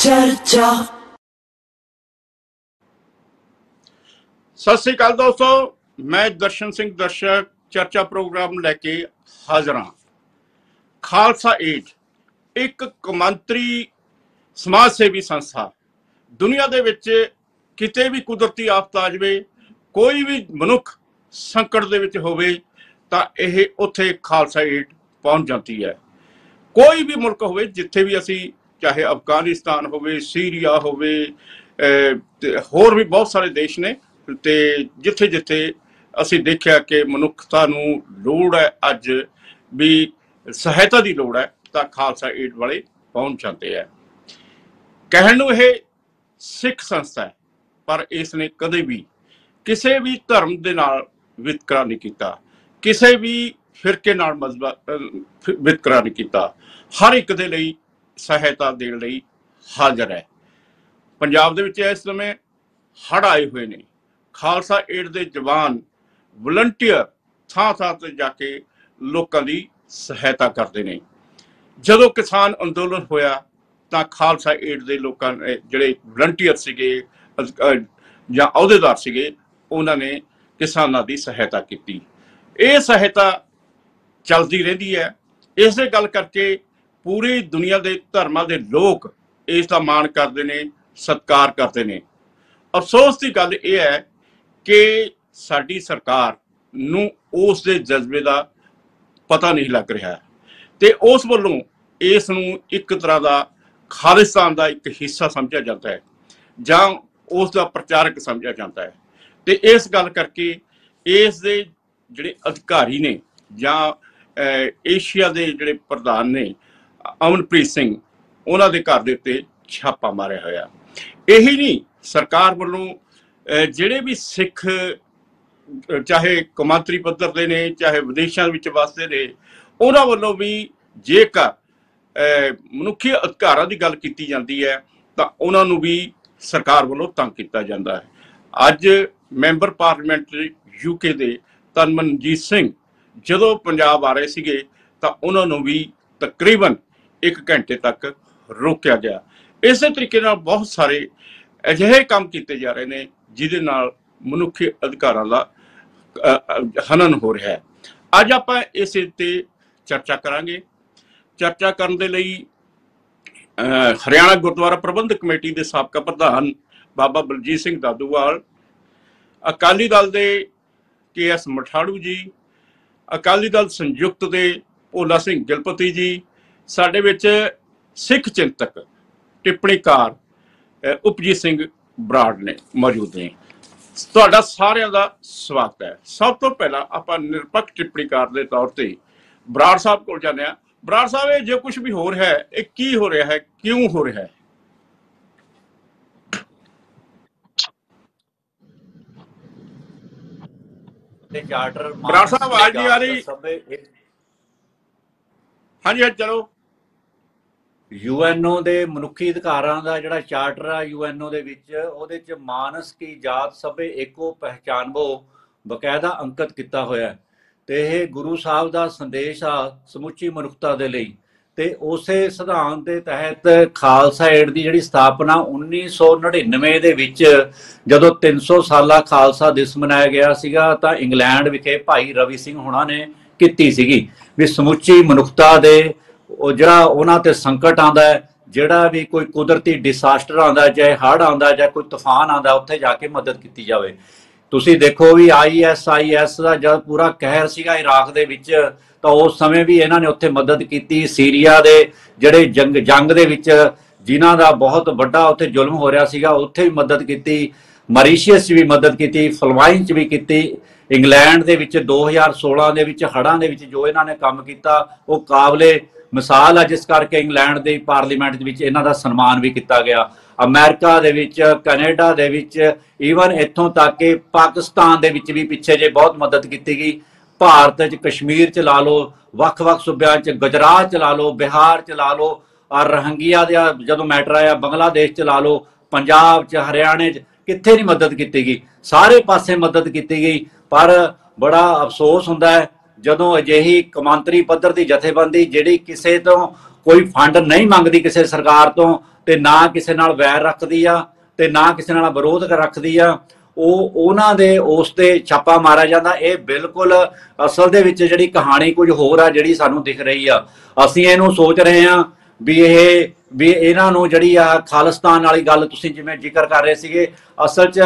ਚਰਚਾ ਸਤਿ ਸ੍ਰੀ ਅਕਾਲ ਦੋਸਤੋ ਮੈਂ ਦਰਸ਼ਨ ਸਿੰਘ ਦਰਸ਼ਕ ਚਰਚਾ ਪ੍ਰੋਗਰਾਮ ਲੈ ਕੇ ਹਾਜ਼ਰ ਹਾਂ ਖਾਲਸਾ ਏਡ ਇੱਕ ਕੌਮਾਂਤਰੀ ਸਮਾਜ ਸੇਵੀ ਸੰਸਥਾ ਦੁਨੀਆ ਦੇ ਵਿੱਚ ਕਿਤੇ ਵੀ ਕੁਦਰਤੀ ਆਫਤ ਆ ਜਾਵੇ ਕੋਈ ਵੀ ਮਨੁੱਖ ਸੰਕਟ ਦੇ ਵਿੱਚ ਹੋਵੇ ਤਾਂ ਇਹ ਉੱਥੇ ਖਾਲਸਾ ਏਡ ਪਹੁੰਚ ਜਾਂਦੀ ਹੈ ਕੋਈ ਵੀ ਮੁਲਕ ਹੋਵੇ ਜਿੱਥੇ ਵੀ ਅਸੀਂ ਚਾਹੇ ਅਫਗਾਨਿਸਤਾਨ ਹੋਵੇ, ਸੀਰੀਆ ਹੋਵੇ ਤੇ ਹੋਰ ਵੀ ਬਹੁਤ ਸਾਰੇ ਦੇਸ਼ ਨੇ ਤੇ ਜਿੱਥੇ ਜਿੱਥੇ ਅਸੀਂ ਦੇਖਿਆ ਕਿ ਮਨੁੱਖਤਾ ਨੂੰ ਲੋੜ ਹੈ ਅੱਜ ਵੀ ਸਹਾਇਤਾ ਦੀ ਲੋੜ ਹੈ, ਤਾਂ ਖਾਲਸਾ ਏਡ ਵਾਲੇ ਪਹੁੰਚ ਜਾਂਦੇ ਆ। ਕਹਿਣ ਨੂੰ ਇਹ ਸਿੱਖ ਸੰਸਥਾ ਹੈ, ਪਰ ਇਸ ਨੇ ਕਦੇ ਵੀ ਕਿਸੇ ਵੀ ਧਰਮ ਦੇ ਨਾਲ ਵਿਤਕਰਾ ਨਹੀਂ ਕੀਤਾ। ਕਿਸੇ ਵੀ ਫਿਰਕੇ ਨਾਲ ਮਜ਼ਬਾ ਵਿਤਕਰਾ ਨਹੀਂ ਕੀਤਾ। ਹਰ ਇੱਕ ਦੇ ਲਈ ਸਹਾਇਤਾ ਦੇਣ ਲਈ ਹਾਜ਼ਰ ਹੈ। ਪੰਜਾਬ ਦੇ ਵਿੱਚ ਇਸ ਸਮੇਂ ਹੜ੍ਹ ਆਏ ਹੋਏ ਨੇ। ਖਾਲਸਾ ਏਡ ਦੇ ਜਵਾਨ ਵਲੰਟੀਅਰ ਥਾਂ ਥਾਂ ਤੇ ਜਾ ਕੇ ਲੋਕਾਂ ਦੀ ਸਹਾਇਤਾ ਕਰਦੇ ਨੇ। ਜਦੋਂ ਕਿਸਾਨ ਅੰਦੋਲਨ ਹੋਇਆ ਤਾਂ ਖਾਲਸਾ ਏਡ ਦੇ ਲੋਕਾਂ ਨੇ ਜਿਹੜੇ ਵਲੰਟੀਅਰ ਸੀਗੇ ਜਾਂ ਅਹੁਦੇਦਾਰ ਸੀਗੇ, ਉਹਨਾਂ ਨੇ ਕਿਸਾਨਾਂ ਦੀ ਸਹਾਇਤਾ ਕੀਤੀ। ਇਹ ਸਹਾਇਤਾ ਚੱਲਦੀ ਰਹਿੰਦੀ ਹੈ। ਇਸੇ ਗੱਲ ਕਰਕੇ ਪੂਰੀ ਦੁਨੀਆ ਦੇ ਧਰਮਾਂ ਦੇ ਲੋਕ ਇਸ ਦਾ ਮਾਣ ਕਰਦੇ ਨੇ, ਸਤਿਕਾਰ ਕਰਦੇ ਨੇ। ਅਫਸੋਸ ਦੀ ਗੱਲ ਇਹ ਹੈ ਕਿ ਸਾਡੀ ਸਰਕਾਰ ਨੂੰ ਉਸ ਦੇ ਜਜ਼ਬੇ ਦਾ ਪਤਾ ਨਹੀਂ ਲੱਗ ਰਿਹਾ ਤੇ ਉਸ ਵੱਲੋਂ ਇਸ ਨੂੰ ਇੱਕ ਤਰ੍ਹਾਂ ਦਾ ਖਾਲਿਸਤਾਨ ਦਾ ਇੱਕ ਹਿੱਸਾ ਸਮਝਿਆ ਜਾਂਦਾ ਹੈ ਜਾਂ ਉਸ ਦਾ ਪ੍ਰਚਾਰਕ ਸਮਝਿਆ ਜਾਂਦਾ ਹੈ। ਤੇ ਇਸ ਗੱਲ ਕਰਕੇ ਇਸ ਦੇ ਜਿਹੜੇ ਅਧਿਕਾਰੀ ਨੇ ਜਾਂ ਏਸ਼ੀਆ ਦੇ ਜਿਹੜੇ ਪ੍ਰਧਾਨ ਨੇ ਅਮਨਪ੍ਰੀਤ ਸਿੰਘ, ਉਹਨਾਂ ਦੇ ਘਰ ਦੇ ਉੱਤੇ ਛਾਪਾ ਮਾਰਿਆ ਹੋਇਆ। ਇਹੀ ਨਹੀਂ, ਸਰਕਾਰ ਵੱਲੋਂ ਜਿਹੜੇ ਵੀ ਸਿੱਖ ਚਾਹੇ ਕੌਮਾਂਤਰੀ ਪੱਧਰ ਦੇ ਨੇ, ਚਾਹੇ ਵਿਦੇਸ਼ਾਂ ਵਿੱਚ ਵਸਦੇ ਨੇ, ਉਹਨਾਂ ਵੱਲੋਂ ਵੀ ਜੇਕਰ ਮਨੁੱਖੀ ਅਧਿਕਾਰਾਂ ਦੀ ਗੱਲ ਕੀਤੀ ਜਾਂਦੀ ਹੈ, ਤਾਂ ਉਹਨਾਂ ਨੂੰ ਵੀ ਸਰਕਾਰ ਵੱਲੋਂ ਤੰਗ ਕੀਤਾ ਜਾਂਦਾ ਹੈ। ਅੱਜ ਮੈਂਬਰ ਪਾਰਲੀਮੈਂਟ ਯੂਕੇ ਦੇ ਤਨਮਨਜੀਤ ਸਿੰਘ ਜਦੋਂ ਪੰਜਾਬ ਆ ਰਹੇ ਸੀਗੇ, ਤਾਂ ਉਹਨਾਂ ਨੂੰ ਵੀ ਤਕਰੀਬਨ 1 ਘੰਟੇ ਤੱਕ ਰੋਕਿਆ ਗਿਆ। ਇਸੇ ਤਰੀਕੇ ਨਾਲ ਬਹੁਤ ਸਾਰੇ ਅਜਿਹੇ ਕੰਮ ਕੀਤੇ ਜਾ ਰਹੇ ਨੇ, ਜਿਹਦੇ ਨਾਲ ਮਨੁੱਖੀ ਅਧਿਕਾਰਾਂ ਦਾ ਹਨਨ ਹੋ ਰਿਹਾ ਹੈ। ਅੱਜ ਆਪਾਂ ਇਸੇ ਤੇ ਚਰਚਾ ਕਰਾਂਗੇ। ਚਰਚਾ ਕਰਨ ਦੇ ਲਈ ਹਰਿਆਣਾ ਗੁਰਦੁਆਰਾ ਪ੍ਰਬੰਧਕ ਕਮੇਟੀ ਦੇ ਸਾਬਕਾ ਪ੍ਰਧਾਨ ਬਾਬਾ ਬਲਜੀਤ ਸਿੰਘ ਦਾਦੂਵਾਲ, ਅਕਾਲੀ ਦਲ ਦੇ ਕੇ ਐਸ ਮਠਾੜੂ ਜੀ, ਅਕਾਲੀ ਦਲ ਸੰਯੁਕਤ ਦੇ ਭੋਲਾ ਸਿੰਘ ਗਿਲਪਤੀ ਜੀ ਸਾਡੇ ਵਿੱਚ ਸਿੱਖ ਚਿੰਤਕ ਟਿੱਪਣੀਕਾਰ ਉਪਜੀਤ ਸਿੰਘ ਬਰਾੜ ਨੇ ਮੌਜੂਦ ਨੇ। ਤੁਹਾਡਾ ਸਾਰਿਆਂ ਦਾ ਸਵਾਗਤ ਹੈ। ਸਭ ਤੋਂ ਪਹਿਲਾਂ ਆਪਾਂ ਨਿਰਪੱਖ ਟਿੱਪਣੀਕਾਰ ਦੇ ਤੌਰ ਤੇ ਬਰਾੜ ਸਾਹਿਬ ਕੋਲ ਜਾਂਦੇ ਆ ਬਰਾੜ ਸਾਹਿਬ ਇਹ ਜੇ ਕੁਝ ਵੀ ਹੋ ਰਿਹਾ ਹੈ ਇਹ ਕੀ ਹੋ ਰਿਹਾ ਹੈ ਕਿਉਂ ਹੋ ਰਿਹਾ ਹੈ? ਤੇ ਚਾਰਟਰ ਬਰਾੜ ਸਾਹਿਬ, ਆਵਾਜ਼ ਨਹੀਂ ਆ ਰਹੀ। ਹਾਂਜੀ ਚਲੋ। ਯੂਐਨਓ ਦੇ ਮਨੁੱਖੀ ਅਧਿਕਾਰਾਂ ਦਾ ਜਿਹੜਾ ਚਾਰਟਰ ਆ, ਯੂਐਨਓ ਦੇ ਵਿੱਚ, ਉਹਦੇ ਚ ਮਾਨਸ ਕੀ ਜਾਤ ਸਭੇ ਏਕੋ ਪਹਿਚਾਨਵੋ ਬਕਾਇਦਾ ਅੰਕਿਤ ਕੀਤਾ ਹੋਇਆ ਹੈ। ਤੇ ਇਹ ਗੁਰੂ ਸਾਹਿਬ ਦਾ ਸੰਦੇਸ਼ ਆ ਸਮੁੱਚੀ ਮਨੁੱਖਤਾ ਦੇ ਲਈ। ਤੇ ਉਸੇ ਸਿਧਾਂਤ ਦੇ ਤਹਿਤ ਖਾਲਸਾ ਏਡ ਦੀ ਜਿਹੜੀ ਸਥਾਪਨਾ 1999 ਦੇ ਵਿੱਚ, ਜਦੋਂ 300 ਸਾਲਾ ਖਾਲਸਾ ਦਿਵਸ ਮਨਾਇਆ ਗਿਆ ਸੀਗਾ, ਤਾਂ ਇੰਗਲੈਂਡ ਵਿਖੇ ਭਾਈ ਰਵੀ ਸਿੰਘ ਹੁਣਾਂ ਨੇ ਕੀਤੀ ਸੀਗੀ ਵੀ ਸਮੁੱਚੀ ਮਨੁੱਖਤਾ ਦੇ ਉਹ ਜਿਹੜਾ ਉਹਨਾਂ ਤੇ ਸੰਕਟ ਆਉਂਦਾ ਹੈ, ਜਿਹੜਾ ਵੀ ਕੋਈ ਕੁਦਰਤੀ ਡਿਸਾਸਟਰ ਆਉਂਦਾ ਚਾਹੇ ਹੜ੍ਹ ਆਉਂਦਾ ਜਾਂ ਕੋਈ ਤੂਫਾਨ ਆਉਂਦਾ ਉੱਥੇ ਜਾ ਕੇ ਮਦਦ ਕੀਤੀ ਜਾਵੇ। ਤੁਸੀਂ ਦੇਖੋ ਵੀ ਆਈਐਸਆਈਐਸ ਦਾ ਜਦ ਪੂਰਾ ਕਹਿਰ ਸੀਗਾ ਇਰਾਕ ਦੇ ਵਿੱਚ, ਤਾਂ ਉਸ ਸਮੇਂ ਵੀ ਇਹਨਾਂ ਨੇ ਉੱਥੇ ਮਦਦ ਕੀਤੀ ਸੀਰੀਆ ਦੇ, ਜਿਹੜੇ ਜੰਗ ਜੰਗ ਦੇ ਵਿੱਚ ਜਿਨ੍ਹਾਂ ਦਾ ਬਹੁਤ ਵੱਡਾ ਉੱਥੇ ਜ਼ੁਲਮ ਹੋ ਰਿਹਾ ਸੀਗਾ, ਉੱਥੇ ਵੀ ਮਦਦ ਕੀਤੀ। ਮਰੀਸ਼ੀਅਸ 'ਚ ਵੀ ਮਦਦ ਕੀਤੀ, ਫਲਵਾਈਨ 'ਚ ਵੀ ਕੀਤੀ। ਇੰਗਲੈਂਡ ਦੇ ਵਿੱਚ 2016 ਦੇ ਵਿੱਚ, ਹੜ੍ਹਾਂ ਦੇ ਵਿੱਚ ਜੋ ਇਹਨਾਂ ਨੇ ਕੰਮ ਕੀਤਾ, ਉਹ ਕਾਬਲੇ ਮਿਸਾਲ ਆ, ਜਿਸ ਕਰਕੇ ਇੰਗਲੈਂਡ ਦੇ ਪਾਰਲੀਮੈਂਟ ਦੇ ਵਿੱਚ ਇਹਨਾਂ ਦਾ ਸਨਮਾਨ ਵੀ ਕੀਤਾ ਗਿਆ। ਅਮਰੀਕਾ ਦੇ ਵਿੱਚ, ਕੈਨੇਡਾ ਦੇ ਵਿੱਚ ਈਵਨ ਇੱਥੋਂ ਤੱਕ ਕਿ ਪਾਕਿਸਤਾਨ ਦੇ ਵਿੱਚ ਵੀ ਪਿੱਛੇ ਜੇ ਬਹੁਤ ਮਦਦ ਕੀਤੀ ਗਈ। ਭਾਰਤ ਚ ਕਸ਼ਮੀਰ ਚ ਲਾ ਲਓ, ਵੱਖ-ਵੱਖ ਸੂਬਿਆਂ ਚ ਗੁਜਰਾਤ ਚ ਲਾ ਲਓ, ਬਿਹਾਰ ਚ ਲਾ ਲਓ, ਔਰ ਰੋਹਿੰਗਿਆ ਦੇ ਜਦੋਂ ਮੈਟਰ ਆਇਆ, ਬੰਗਲਾਦੇਸ਼ ਚ ਲਾ ਲਓ, ਪੰਜਾਬ ਚ, ਹਰਿਆਣੇ ਚ, ਕਿੱਥੇ ਨਹੀਂ ਮਦਦ ਕੀਤੀ ਗਈ। ਸਾਰੇ ਪਾਸੇ ਮਦਦ ਕੀਤੀ ਗਈ, ਪਰ ਬੜਾ ਅਫਸੋਸ ਹੁੰਦਾ ਹੈ ਜਦੋਂ ਅਜਿਹੀ ਕਮਾਂਤਰੀ ਪੱਧਰ ਦੀ ਜਥੇਬੰਦੀ ਜਿਹੜੀ ਕਿਸੇ ਤੋਂ ਕੋਈ ਫੰਡ ਨਹੀਂ ਮੰਗਦੀ ਕਿਸੇ ਸਰਕਾਰ ਤੋਂ ਤੇ ਨਾ ਕਿਸੇ ਨਾਲ ਵੈਰ ਰੱਖਦੀ ਆ ਤੇ ਨਾ ਕਿਸੇ ਨਾਲ ਵਿਰੋਧ ਰੱਖਦੀ ਆ, ਉਹ ਉਹਨਾਂ ਦੇ ਉਸ ਤੇ ਛਾਪਾ ਮਾਰਿਆ ਜਾਂਦਾ। ਇਹ ਬਿਲਕੁਲ ਅਸਲ ਦੇ ਵਿੱਚ ਜਿਹੜੀ ਕਹਾਣੀ ਕੁਝ ਹੋਰ ਆ ਜਿਹੜੀ ਸਾਨੂੰ ਦਿਖ ਰਹੀ ਆ। ਅਸੀਂ ਇਹਨੂੰ ਸੋਚ ਰਹੇ ਆ ਵੀ ਇਹ, ਵੀ ਇਹਨਾਂ ਨੂੰ ਜਿਹੜੀ ਆ ਖਾਲਿਸਤਾਨ ਵਾਲੀ ਗੱਲ ਤੁਸੀਂ ਜਿਵੇਂ ਜ਼ਿਕਰ ਕਰ ਰਹੇ ਸੀਗੇ, ਅਸਲ 'ਚ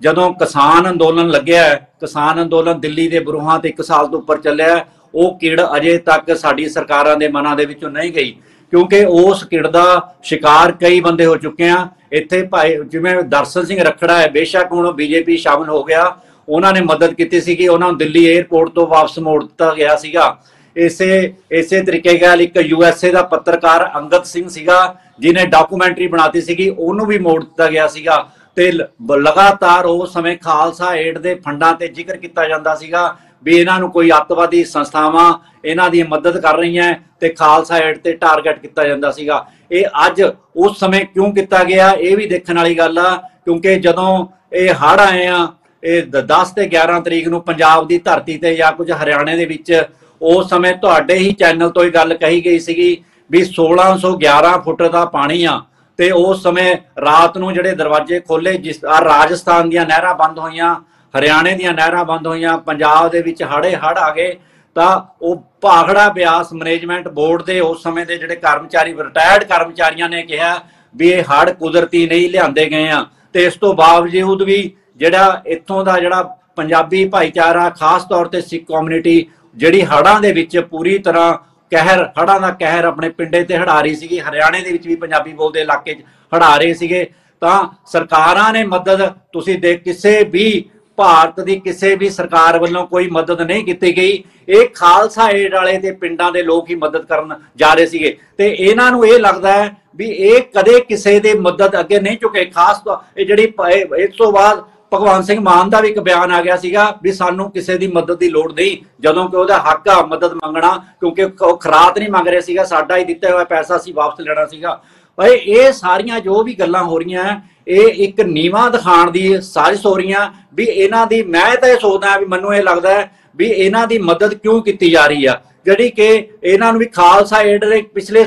ਜਦੋਂ ਕਿਸਾਨ ਅੰਦੋਲਨ ਲੱਗਿਆ, ਕਿਸਾਨ ਅੰਦੋਲਨ ਦਿੱਲੀ ਦੇ ਬਰੂਹਾਂ ਤੇ 1 ਸਾਲ ਤੋਂ ਉੱਪਰ ਚੱਲਿਆ, ਉਹ ਕਿੜ ਅਜੇ ਤੱਕ ਸਾਡੀ ਸਰਕਾਰਾਂ ਦੇ ਮਨਾਂ ਦੇ ਵਿੱਚੋਂ ਨਹੀਂ ਗਈ। ਕਿਉਂਕਿ ਉਸ ਕਿੜ ਦਾ ਸ਼ਿਕਾਰ ਕਈ ਬੰਦੇ ਹੋ ਚੁੱਕੇ ਆ। ਇੱਥੇ ਭਾਈ, ਜਿਵੇਂ ਦਰਸ਼ਨ ਸਿੰਘ ਰਖੜਾ ਹੈ, ਬੇਸ਼ੱਕ ਹੁਣ ਬੀਜੇਪੀ ਸ਼ਾਮਲ ਹੋ ਗਿਆ। ਉਹਨਾਂ ਨੇ ਮਦਦ ਕੀਤੀ ਸੀ ਕਿ ਉਹਨਾਂ ਨੂੰ ਦਿੱਲੀ 에ਅਰਪੋਰਟ ਤੋਂ ਵਾਪਸ ਮੋੜ ਦਿੱਤਾ ਗਿਆ ਸੀਗਾ। ਇਸੇ ਇਸੇ ਤਰੀਕੇ ਨਾਲ ਇੱਕ ਯੂਐਸਏ ਦਾ ਪੱਤਰਕਾਰ ਅੰਗਦ ਸਿੰਘ ਸੀਗਾ ਜਿਨੇ ਡਾਕੂਮੈਂਟਰੀ ਬਣਾਤੀ ਸੀਗੀ, ਉਹਨੂੰ ਵੀ ਮੋੜ ਦਿੱਤਾ ਗਿਆ ਸੀਗਾ। ਤੇ ਲਗਾਤਾਰ ਉਸ ਸਮੇਂ ਖਾਲਸਾ ਏਡ ਦੇ ਫੰਡਾਂ ਤੇ ਜ਼ਿਕਰ ਕੀਤਾ ਜਾਂਦਾ ਸੀਗਾ ਵੀ ਇਹਨਾਂ ਨੂੰ ਕੋਈ ਅੱਤਵਾਦੀ ਸੰਸਥਾਵਾਂ ਇਹਨਾਂ ਦੀ ਮਦਦ ਕਰ ਰਹੀਆਂ ਤੇ ਖਾਲਸਾ ਏਡ ਤੇ ਟਾਰਗੇਟ ਕੀਤਾ ਜਾਂਦਾ ਸੀਗਾ। ਇਹ ਅੱਜ ਉਸ ਸਮੇਂ ਕਿਉਂ ਕੀਤਾ ਗਿਆ, ਇਹ ਵੀ ਦੇਖਣ ਵਾਲੀ ਗੱਲ ਆ, ਕਿਉਂਕਿ ਜਦੋਂ ਇਹ ਹੜ੍ਹ ਆਏ ਆ, ਇਹ ਦ- 10 ਤੇ 11 ਤਰੀਕ ਨੂੰ ਪੰਜਾਬ ਦੀ ਧਰਤੀ ਤੇ ਜਾਂ ਕੁਝ ਹਰਿਆਣੇ ਦੇ ਵਿੱਚ ਉਸ ਸਮੇਂ ਤੁਹਾਡੇ ਹੀ ਚੈਨਲ ਤੋਂ ਇਹ ਗੱਲ ਕਹੀ ਗਈ ਸੀਗੀ ਵੀ 1611 ਫੁੱਟ ਦਾ ਪਾਣੀ ਆ ਤੇ ਉਸ ਸਮੇਂ ਰਾਤ ਨੂੰ ਜਿਹੜੇ ਦਰਵਾਜ਼ੇ ਖੋਲੇ ਜਿਸ ਆ ਰਾਜਸਥਾਨ ਦੀਆਂ ਨਹਿਰਾਂ ਬੰਦ ਹੋਈਆਂ, ਹਰਿਆਣੇ ਦੀਆਂ ਨਹਿਰਾਂ ਬੰਦ ਹੋਈਆਂ, ਪੰਜਾਬ ਦੇ ਵਿੱਚ ਹੜੇ ਹੜ ਆ ਗਏ, ਤਾਂ ਉਹ ਭਾਖੜਾ ਬਿਆਸ ਮੈਨੇਜਮੈਂਟ ਬੋਰਡ ਦੇ ਉਸ ਸਮੇਂ ਦੇ ਜਿਹੜੇ ਕਰਮਚਾਰੀ ਰਿਟਾਇਰਡ ਕਰਮਚਾਰੀਆਂ ਨੇ ਕਿਹਾ ਵੀ ਇਹ ਹੜ ਕੁਦਰਤੀ ਨਹੀਂ ਲਿਆਂਦੇ ਗਏ ਆ। ਤੇ ਇਸ ਤੋਂ ਬਾਵਜੂਦ ਵੀ ਜਿਹੜਾ ਇੱਥੋਂ ਦਾ ਜਿਹੜਾ ਪੰਜਾਬੀ ਭਾਈਚਾਰਾ, ਖਾਸ ਤੌਰ ਤੇ ਸਿੱਖ ਕਮਿਊਨਿਟੀ ਜਿਹੜੀ ਹੜਾਂ ਦੇ ਵਿੱਚ ਪੂਰੀ ਤਰ੍ਹਾਂ ਕਹਿਰ ਹੜਾਂ ਦਾ ਕਹਿਰ ਆਪਣੇ ਪਿੰਡੇ ਤੇ ਹੜਾ ਰਹੀ ਸੀਗੀ, ਹਰਿਆਣੇ ਦੇ ਵਿੱਚ ਵੀ ਪੰਜਾਬੀ ਬੋਲਦੇ ਇਲਾਕੇ 'ਚ ਹੜਾ ਰਹੇ ਸੀਗੇ, ਤਾਂ ਸਰਕਾਰਾਂ ਨੇ ਮਦਦ, ਤੁਸੀਂ ਦੇਖ ਕਿਸੇ ਵੀ ਭਾਰਤ ਦੀ ਕਿਸੇ ਵੀ ਸਰਕਾਰ ਵੱਲੋਂ ਕੋਈ ਮਦਦ ਨਹੀਂ ਕੀਤੀ ਗਈ, ਇਹ ਖਾਲਸਾ ਏਡ ਵਾਲੇ ਤੇ ਪਿੰਡਾਂ ਦੇ ਲੋਕ ਹੀ ਮਦਦ ਕਰਨ ਜਾ ਰਹੇ ਸੀਗੇ, ਤੇ ਇਹਨਾਂ ਨੂੰ ਇਹ ਲੱਗਦਾ ਹੈ ਵੀ ਇਹ ਕਦੇ ਕਿਸੇ ਦੇ ਮਦਦ ਅੱਗੇ ਨਹੀਂ ਝੁਕੇ ਖਾਸ ਇਹ ਜਿਹੜੀ ਇਸ ਤੋਂ ਬਾਅਦ ਭਗਵਾਨ ਸਿੰਘ ਮਾਨ ਦਾ ਵੀ ਇੱਕ ਬਿਆਨ ਆ ਗਿਆ ਸੀਗਾ ਵੀ ਸਾਨੂੰ ਕਿਸੇ ਦੀ ਮਦਦ ਦੀ ਲੋੜ ਨਹੀਂ, ਜਦੋਂ ਕਿ ਉਹਦਾ ਹੱਕ ਆ ਮਦਦ ਮੰਗਣਾ, ਕਿਉਂਕਿ ਉਹ ਖਰਾਤ ਨਹੀਂ ਮੰਗ ਰਿਹਾ ਸੀਗਾ, ਸਾਡਾ ਹੀ ਦਿੱਤਾ ਹੋਇਆ ਪੈਸਾ ਸੀ ਵਾਪਸ ਲੈਣਾ ਸੀਗਾ। ਭਾਈ, ਇਹ ਸਾਰੀਆਂ ਜੋ ਵੀ ਗੱਲਾਂ ਹੋ ਰਹੀਆਂ, ਇਹ ਇੱਕ ਨੀਵਾ ਦਿਖਾਣ ਦੀ ਸਾਜ਼ਿਸ਼ ਹੋ ਰਹੀਆਂ, ਵੀ ਇਹਨਾਂ ਦੀ ਮੈਂ ਤਾਂ ਇਹ ਸੋਚਦਾ ਵੀ ਮੈਨੂੰ ਇਹ ਲੱਗਦਾ ਹੈ ਵੀ ਇਹਨਾਂ ਦੀ ਮਦਦ ਕਿਉਂ ਕੀਤੀ ਜਾ ਰਹੀ ਆ? ਜਿਹੜੀ ਕਿ ਇਹਨਾਂ ਨੂੰ ਵੀ ਖਾਲਸਾ ਏਡ ਦੇ ਪਿਛਲੇ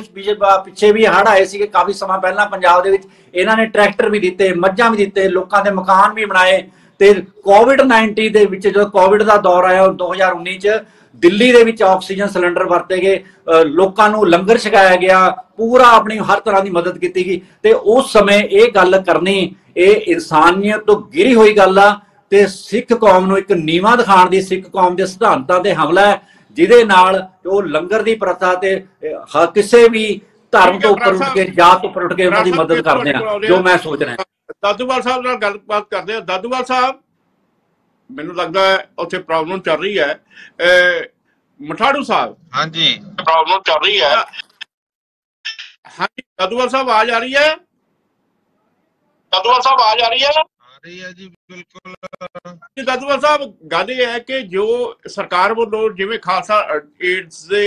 ਪਿੱਛੇ ਵੀ ਹੜ ਆਏ ਸੀਗੇ ਕਾਫੀ ਸਮਾਂ ਪਹਿਲਾਂ ਪੰਜਾਬ ਦੇ ਵਿੱਚ ਇਹਨਾਂ ਨੇ ਟਰੈਕਟਰ ਵੀ ਦਿੱਤੇ ਮੱਝਾਂ ਵੀ ਦਿੱਤੇ ਲੋਕਾਂ ਦੇ ਮਕਾਨ ਵੀ ਬਣਾਏ ਤੇ ਕੋਵਿਡ 19 ਦੇ ਵਿੱਚ ਜਦੋਂ ਕੋਵਿਡ ਦਾ ਦੌਰ ਆਇਆ 2019 ਚ ਦਿੱਲੀ ਦੇ ਵਿੱਚ ਆਕਸੀਜਨ ਸਿਲੰਡਰ ਵਰਤੇ ਗਏ ਅ, ਲੋਕਾਂ ਨੂੰ ਲੰਗਰ ਛਕਾਇਆ ਗਿਆ ਪੂਰਾ ਆਪਣੀ ਹਰ ਤਰ੍ਹਾਂ ਦੀ ਮਦਦ ਕੀਤੀ ਗਈ ਤੇ ਉਸ ਸਮੇਂ ਇਹ ਗੱਲ ਕਰਨੀ ਇਹ ਇਨਸਾਨੀਅਤ ਤੋਂ ਗਿਰੀ ਹੋਈ ਗੱਲ ਆ ਤੇ ਸਿੱਖ ਕੌਮ ਨੂੰ ਇੱਕ ਨੀਵਾ ਦਿਖਾਉਣ ਦੀ ਸਿੱਖ ਕੌਮ ਦੇ ਸਿਧਾਂਤਾਂ ਤੇ ਹਮਲਾ ਹੈ ਜਿਹਦੇ ਨਾਲ ਉਹ ਲੰਗਰ ਦੀ ਪ੍ਰਥਾ ਤੇ ਕਿਸੇ ਵੀ ਧਰਮ ਤੋਂ ਉੱਪਰ ਉੱਠ ਕੇ ਜਾਤ ਤੋਂ ਉੱਪਰ ਉੱਠ ਕੇ ਉਹਨਾਂ ਦੀ ਮਦਦ ਕਰਦੇ ਆ ਜੋ ਮੈਂ ਸੋਚ ਰਿਹਾ। ਦਾਦੂਵਾਲ ਸਾਹਿਬ ਨਾਲ ਗੱਲਬਾਤ ਕਰਦੇ ਆ। ਦਾਦੂਵਾਲ ਸਾਹਿਬ ਮੈਨੂੰ ਲੱਗਦਾ ਹੈ ਉੱਥੇ ਪ੍ਰੋਬਲਮ ਚੱਲ ਰਹੀ ਹੈ। ਮਠਾੜੂ ਸਾਹਿਬ। ਹਾਂਜੀ। ਪ੍ਰੋਬਲਮ ਚੱਲ ਰਹੀ ਹੈ। ਹਾਂਜੀ ਦਾਦੂਵਾਲ ਸਾਹਿਬ ਆਵਾਜ਼ ਆ ਰਹੀ ਹੈ? ਦਾਦੂਵਾਲ ਸਾਹਿਬ ਆਵਾਜ਼ ਆ ਰਹੀ ਹੈ ਰਹੀ ਹੈ ਜੀ ਬਿਲਕੁਲ। ਜੀ ਦਾਦੂਵਾਲ ਸਾਹਿਬ ਗੱਲ ਇਹ ਹੈ ਕਿ ਜੋ ਸਰਕਾਰ ਵੱਲੋਂ ਜਿਵੇਂ ਖਾਲਸਾ ਏਡਸ ਦੇ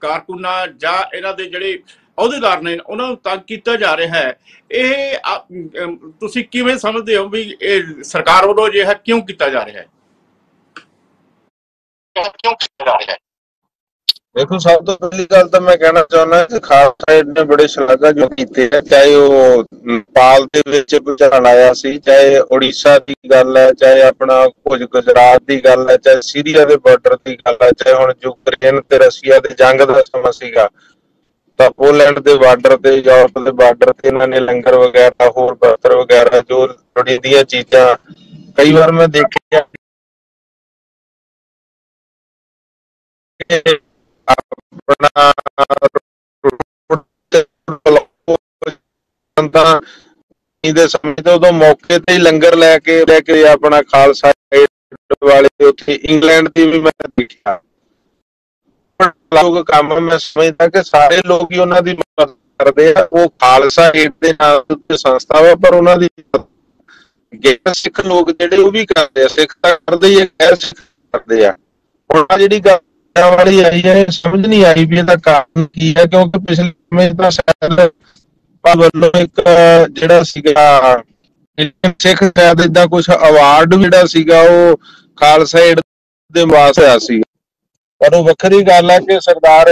ਕਾਰਕੁਨਾਂ ਜਾਂ ਇਹਨਾਂ ਦੇ ਜਿਹੜੇ ਅਹੁਦੇਦਾਰ ਨੇ ਉਹਨਾਂ ਨੂੰ ਤੰਗ ਕੀਤਾ ਜਾ ਰਿਹਾ ਹੈ ਇਹ ਤੁਸੀਂ ਕਿਵੇਂ ਸਮਝਦੇ ਹੋ ਵੀ ਇਹ ਸਰਕਾਰ ਵੱਲੋਂ ਅਜਿਹਾ ਕਿਉਂ ਕੀਤਾ ਜਾ ਰਿਹਾ ਹੈ? ਕਿਉਂ ਕੀਤਾ ਜਾ ਰਿਹਾ ਹੈ? ਦੇਖੋ, ਸਭ ਤੋਂ ਪਹਿਲੀ ਗੱਲ ਤਾਂ ਮੈਂ ਕਹਿਣਾ ਚਾਹੁੰਦਾ ਕਿ ਖਾਲਸਾ ਏਡ ਨੇ ਬੜੇ ਸ਼ਲਾਘਾ ਜੋ ਕੀਤੇ ਹੈ ਚਾਹੇ ਉਹ ਨੇਪਾਲ ਦੇ ਵਿੱਚ ਭੁਚਾਲ ਆਇਆ ਸੀ, ਚਾਹੇ ਉੜੀਸਾ ਦੀ ਗੱਲ ਹੈ, ਚਾਹੇ ਆਪਣਾ ਕੁਝ ਗੁਜਰਾਤ ਦੀ ਗੱਲ ਹੈ, ਚਾਹੇ ਸੀਰੀਆ ਦੇ ਬਾਰਡਰ ਦੀ ਗੱਲ ਹੈ, ਚਾਹੇ ਹੁਣ ਯੂਕਰੇਨ ਤੇ ਰਸ਼ੀਆ ਦੇ ਜੰਗ ਦਾ ਸਮਾਂ ਸੀਗਾ, ਤਾਂ ਪੋਲੈਂਡ ਦੇ ਬਾਰਡਰ ਤੇ, ਯੂਰਪ ਦੇ ਬਾਰਡਰ ਤੇ ਇਹਨਾਂ ਨੇ ਲੰਗਰ ਵਗੈਰਾ, ਹੋਰ ਬਰਤਰ ਵਗੈਰਾ, ਜੋ ਲੋੜੀਂਦੀਆਂ ਚੀਜ਼ਾਂ, ਕਈ ਵਾਰ ਮੈਂ ਦੇਖਿਆ ਆਪਣਾ ਤਾਂ ਇਹਦੇ ਸਮੇਂ ਤੇ ਉਦੋਂ ਮੌਕੇ ਤੇ ਹੀ ਲੰਗਰ ਲੈ ਕੇ ਲੈ ਕੇ ਆਪਣਾ ਖਾਲਸਾ ਵਾਲੇ ਉੱਥੇ ਇੰਗਲੈਂਡ ਦੀ ਵੀ ਮੈਂ ਦੇਖਿਆ। ਲੋਕ ਕੰਮ ਮੈਂ ਸਮਝਦਾ ਕਿ ਸਾਰੇ ਲੋਕ ਹੀ ਉਹਨਾਂ ਦੀ ਮਦਦ ਕਰਦੇ ਆ। ਉਹ ਖਾਲਸਾ ਏਡ ਦੇ ਨਾਮ ਉੱਤੇ ਸੰਸਥਾ ਵਾ, ਪਰ ਉਹਨਾਂ ਦੀ ਗੈਰ ਸਿੱਖ ਲੋਕ ਜਿਹੜੇ ਉਹ ਵੀ ਕਰਦੇ ਆ। ਸਿੱਖ ਤਾਂ ਕਰਦੇ ਹੀ ਆ ਗੈਰ ਸਿੱਖ ਕਰਦੇ ਆ। ਹੁਣ ਜਿਹੜੀ ਗੱਲ ਵਾਲੀ ਆਈ ਹੈ ਸਮਝ ਨਹੀਂ ਆਈ ਵੀ ਇਹਦਾ ਕਾਰਨ ਕੀ ਹੈ, ਕਿਉਂਕਿ ਪਿਛਲੇ ਸਮੇਂ ਤਾਂ ਸ਼ਾਇਦ ਵੱਲੋਂ ਇੱਕ ਜਿਹੜਾ ਸੀਗਾ ਸਿੱਖ ਸ਼ਾਇਦ ਇਦਾਂ ਕੁਝ ਅਵਾਰਡ ਜਿਹੜਾ ਸੀਗਾ, ਉਹ ਖਾਲਸਾ ਏਡ ਦੇ ਵਾਸਤੇ ਆ ਸੀ ਪਰ ਉਹ ਵੱਖਰੀ ਗੱਲ ਹੈ ਕਿ ਸਰਦਾਰ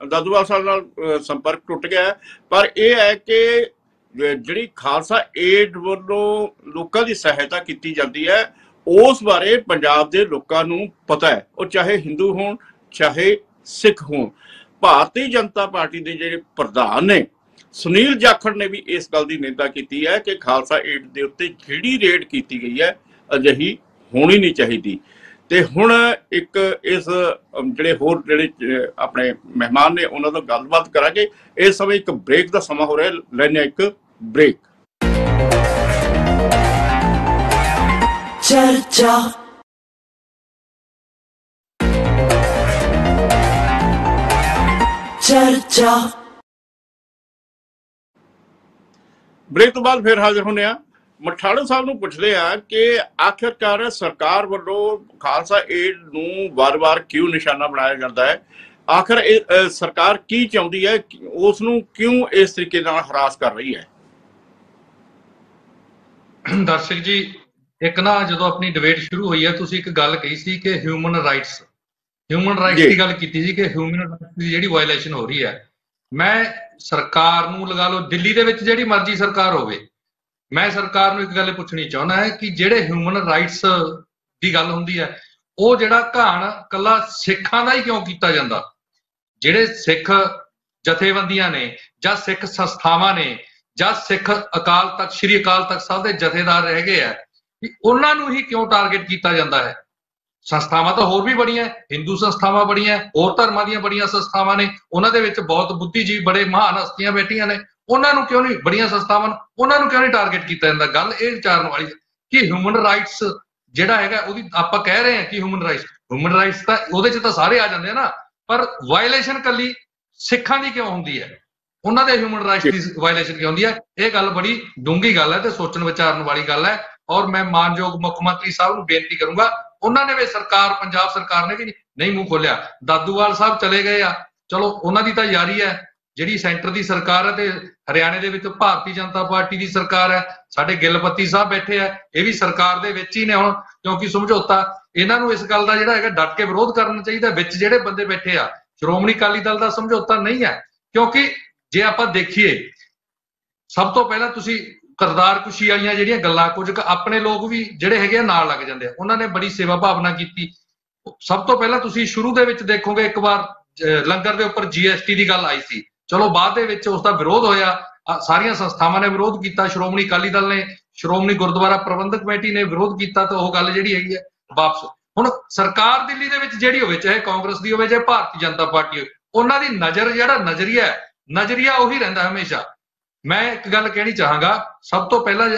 ਦਾਦੂਵਾਲ ਸਾਹਿਬ ਨਾਲ ਸੰਪਰਕ ਟੁੱਟ ਗਿਆ ਪਰ ਇਹ ਹੈ ਕਿ ਜਿਹੜੀ ਖਾਲਸਾ ਏਡ ਵੱਲੋਂ ਲੋਕਾਂ ਦੀ ਸਹਾਇਤਾ ਕੀਤੀ ਜਾਂਦੀ ਹੈ, ਉਸ ਬਾਰੇ ਪੰਜਾਬ ਦੇ ਲੋਕਾਂ ਨੂੰ ਪਤਾ ਹੈ। ਉਹ ਚਾਹੇ ਹਿੰਦੂ ਹੋਣ, ਚਾਹੇ ਸਿੱਖ ਹੋਣ। ਭਾਰਤੀ ਜਨਤਾ ਪਾਰਟੀ ਦੇ ਜਿਹੜੇ ਪ੍ਰਧਾਨ ਨੇ, ਸੁਨੀਲ ਜਾਖੜ ਨੇ ਵੀ ਇਸ ਗੱਲ ਦੀ ਨਿੰਦਾ ਕੀਤੀ ਹੈ ਕਿ ਖਾਲਸਾ ਏਡ ਦੇ ਉੱਤੇ ਜਿਹੜੀ ਰੇਡ ਕੀਤੀ ਗਈ ਹੈ, ਅਜਿਹੀ ਹੋਣੀ ਨਹੀਂ ਚਾਹੀਦੀ। ਤੇ ਹੁਣ ਇੱਕ ਇਸ ਜਿਹੜੇ ਹੋਰ ਜਿਹੜੇ ਆਪਣੇ ਮਹਿਮਾਨ ਨੇ, ਉਹਨਾਂ ਤੋਂ ਗੱਲਬਾਤ ਕਰਾਂਗੇ। ਇਸ ਸਮੇਂ ਇੱਕ ਬ੍ਰੇਕ ਦਾ ਸਮਾਂ ਹੋ ਰਿਹਾ ਹੈ। ਲੈਣੇ ਇੱਕ ਬ੍ਰੇਕ ਚਰਚਾ ਚਰਚਾ ਬ੍ਰੇਕ ਤੋਂ ਬਾਅਦ ਫਿਰ ਹਾਜ਼ਰ ਹੁੰਨੇ ਆ ਮਠਾੜੋ ਸਾਹਿਬ ਨੂੰ ਪੁੱਛਦੇ ਆ ਕਿ ਆਖਿਰਕਾਰ ਸਰਕਾਰ ਵੱਲੋਂ ਖਾਲਸਾ ਏਡ ਨੂੰ ਵਾਰ-ਵਾਰ ਕਿਉਂ ਨਿਸ਼ਾਨਾ ਬਣਾਇਆ ਜਾਂਦਾ ਹੈ? ਆਖਰ ਸਰਕਾਰ ਕੀ ਚਾਹੁੰਦੀ ਹੈ? ਉਸ ਨੂੰ ਕਿਉਂ ਇਸ ਤਰੀਕੇ ਨਾਲ ਹਰਾਸ ਕਰ ਰਹੀ ਹੈ? ਦਰਸ਼ਕ ਜੀ ਇੱਕ ਨਾ ਜਦੋਂ ਆਪਣੀ ਡਿਬੇਟ ਸ਼ੁਰੂ ਹੋਈ ਹੈ ਤੁਸੀਂ ਇੱਕ ਗੱਲ ਕਹੀ ਸੀ ਕਿ ਹਿਊਮਨ ਰਾਈਟਸ ਹਿਊਮਨ ਰਾਈਟਸ। ਦੀ ਗੱਲ ਕੀਤੀ ਸੀ ਕਿ ਹਿਊਮਨ ਰਾਈਟਸ ਦੀ ਜਿਹੜੀ ਵਾਇਲੇਸ਼ਨ ਹੋ ਰਹੀ ਹੈ ਮੈਂ ਸਰਕਾਰ ਨੂੰ ਲਗਾ ਲਓ ਦਿੱਲੀ ਦੇ ਵਿੱਚ ਜਿਹੜੀ ਮਰਜ਼ੀ ਸਰਕਾਰ ਹੋਵੇ ਮੈਂ ਸਰਕਾਰ ਨੂੰ ਇੱਕ ਗੱਲ ਪੁੱਛਣੀ ਚਾਹੁੰਦਾ ਹੈ ਕਿ ਜਿਹੜੇ ਹਿਊਮਨ ਰਾਈਟਸ ਦੀ ਗੱਲ ਹੁੰਦੀ ਹੈ ਉਹ ਜਿਹੜਾ ਘਾਣ ਕੱਲਾ ਸਿੱਖਾਂ ਦਾ ਹੀ ਕਿਉਂ ਕੀਤਾ ਜਾਂਦਾ ਜਿਹੜੇ ਸਿੱਖ ਜਥੇਬੰਦੀਆਂ ਨੇ ਜਾਂ ਸਿੱਖ ਸੰਸਥਾਵਾਂ ਨੇ ਜਾਂ ਸਿੱਖ ਅਕਾਲ ਤਖਤ, ਸ੍ਰੀ ਅਕਾਲ ਤਖਤ ਸਾਹਿਬ ਦੇ ਜਥੇਦਾਰ ਰਹਿ ਗਏ ਆ ਕਿ ਉਹਨਾਂ ਨੂੰ ਹੀ ਕਿਉਂ ਟਾਰਗੇਟ ਕੀਤਾ ਜਾਂਦਾ ਹੈ? ਸੰਸਥਾਵਾਂ ਤਾਂ ਹੋਰ ਵੀ ਬੜੀਆਂ ਹਿੰਦੂ ਸੰਸਥਾਵਾਂ ਬੜੀਆਂ ਹੋਰ ਧਰਮਾਂ ਦੀਆਂ ਬੜੀਆਂ ਸੰਸਥਾਵਾਂ ਨੇ, ਉਹਨਾਂ ਦੇ ਵਿੱਚ ਬਹੁਤ ਬੁੱਧੀਜੀਵੀ ਬੜੇ ਮਹਾਨ ਹਸਤੀਆਂ ਬੈਠੀਆਂ ਨੇ, ਉਹਨਾਂ ਨੂੰ ਕਿਉਂ ਨਹੀਂ ਬੜੀਆਂ ਸੰਸਥਾਵਾਂ ਉਹਨਾਂ ਨੂੰ ਕਿਉਂ ਨਹੀਂ ਟਾਰਗੇਟ ਕੀਤਾ ਜਾਂਦਾ? ਗੱਲ ਇਹ ਵਿਚਾਰਨ ਵਾਲੀ ਕਿ ਹਿਊਮਨ ਰਾਈਟਸ ਜਿਹੜਾ ਹੈਗਾ ਉਹਦੀ ਆਪਾਂ ਕਹਿ ਰਹੇ ਹਾਂ ਕਿ ਹਿਊਮਨ ਰਾਈਟਸ ਹਿਊਮਨ ਰਾਈਟਸ ਤਾਂ ਉਹਦੇ 'ਚ ਤਾਂ ਸਾਰੇ ਆ ਜਾਂਦੇ ਆ ਨਾ, ਪਰ ਵਾਇਲੇਸ਼ਨ ਕੱਲੀ ਸਿੱਖਾਂ ਦੀ ਕਿਉਂ ਹੁੰਦੀ ਹੈ? ਉਹਨਾਂ ਦੇ ਹਿਊਮਨ ਰਾਈਟਸ ਦੀ ਵਾਇਲੇਸ਼ਨ ਕਿਉਂ ਹੁੰਦੀ ਹੈ? ਇਹ ਗੱਲ ਬੜੀ ਡੂੰਘੀ ਗੱਲ ਹੈ ਤੇ ਸੋਚਣ ਵਿਚਾਰਨ ਵਾਲੀ ਗੱਲ ਹੈ। ਔਰ ਮੈਂ ਮਾਨਯੋਗ ਮੁੱਖ ਮੰਤਰੀ ਸਾਹਿਬ ਨੂੰ ਬੇਨਤੀ ਕਰੂੰਗਾ ਉਹਨਾਂ ਨੇ ਵੀ ਸਰਕਾਰ ਪੰਜਾਬ ਸਰਕਾਰ ਨੇ ਵੀ ਨਹੀਂ ਮੂੰਹ ਖੋਲਿਆ ਦਾਦੂਵਾਲ ਸਾਹਿਬ ਚਲੇ ਗਏ ਆ। ਚਲੋ ਉਹਨਾਂ ਦੀ ਤਾਂ ਯਾਰੀ ਹੈ। ਜਿਹੜੀ ਸੈਂਟਰ ਦੀ ਸਰਕਾਰ ਹੈ ਤੇ ਹਰਿਆਣੇ ਦੇ ਵਿੱਚ ਭਾਰਤੀ ਜਨਤਾ ਪਾਰਟੀ ਦੀ ਸਰਕਾਰ ਹੈ। ਸਾਡੇ ਗਿੱਲਪੱਤੀ ਸਾਹਿਬ ਬੈਠੇ ਆ। ਇਹ ਵੀ ਸਰਕਾਰ ਦੇ ਵਿੱਚ ਹੀ ਨੇ ਹੁਣ ਕਿਉਂਕਿ ਸਮਝੌਤਾ ਇਹਨਾਂ ਨੂੰ ਇਸ ਗੱਲ ਦਾ ਜਿਹੜਾ ਹੈਗਾ ਡਟ ਕੇ ਵਿਰੋਧ ਕਰਨਾ ਚਾਹੀਦਾ ਵਿੱਚ ਜਿਹੜੇ ਬੰਦੇ ਬੈਠੇ ਆ। ਸ਼੍ਰੋਮਣੀ ਅਕਾਲੀ ਦਲ ਦਾ ਸਮਝੌਤਾ ਨਹੀਂ ਹੈ। ਕਿਉਂਕਿ ਜੇ ਆਪਾਂ ਦੇਖੀਏ, ਸਭ ਤੋਂ ਪਹਿਲਾਂ ਤੁਸੀਂ ਕਰਤਾਰ ਕੁਸ਼ੀ ਵਾਲੀਆਂ ਜਿਹੜੀਆਂ ਗੱਲਾਂ, ਕੁਝ ਆਪਣੇ ਲੋਕ ਵੀ ਜਿਹੜੇ ਹੈਗੇ ਆ ਨਾਲ ਲੱਗ ਜਾਂਦੇ ਆ, ਉਹਨਾਂ ਨੇ ਬੜੀ ਸੇਵਾ ਭਾਵਨਾ ਕੀਤੀ। ਸਭ ਤੋਂ ਪਹਿਲਾਂ ਤੁਸੀਂ ਸ਼ੁਰੂ ਦੇ ਵਿੱਚ ਦੇਖੋਗੇ, ਇੱਕ ਵਾਰ ਲੰਗਰ ਦੇ ਉੱਪਰ ਜੀਐਸਟੀ ਦੀ ਗੱਲ ਆਈ ਸੀ। ਚਲੋ, ਬਾਅਦ ਦੇ ਵਿੱਚ ਉਸ ਦਾ ਵਿਰੋਧ ਹੋਇਆ। ਸਾਰੀਆਂ ਸੰਸਥਾਵਾਂ ਨੇ ਵਿਰੋਧ ਕੀਤਾ, ਸ਼੍ਰੋਮਣੀ ਅਕਾਲੀ ਦਲ ਨੇ, ਸ਼੍ਰੋਮਣੀ ਗੁਰਦੁਆਰਾ ਪ੍ਰਬੰਧਕ ਕਮੇਟੀ ਨੇ ਵਿਰੋਧ ਕੀਤਾ ਤਾਂ ਉਹ ਗੱਲ ਜਿਹੜੀ ਹੈਗੀ ਹੈ ਵਾਪਸ। ਹੁਣ ਸਰਕਾਰ ਦਿੱਲੀ ਦੇ ਵਿੱਚ ਜਿਹੜੀ ਹੋਵੇ, ਚਾਹੇ ਕਾਂਗਰਸ ਦੀ ਹੋਵੇ, ਚਾਹੇ ਭਾਰਤੀ ਜਨਤਾ ਪਾਰਟੀ ਹੋਵੇ, ਉਹਨਾਂ ਦੀ ਨਜ਼ਰ, ਜਿਹੜਾ ਨਜ਼ਰੀਆ ਹੈ ਨਜ਼ਰੀਆ ਉਹੀ ਰਹਿੰਦਾ ਹਮੇਸ਼ਾ। ਮੈਂ ਇੱਕ ਗੱਲ ਕਹਿਣੀ ਚਾਹਾਂਗਾ ਸਭ ਤੋਂ ਪਹਿਲਾਂ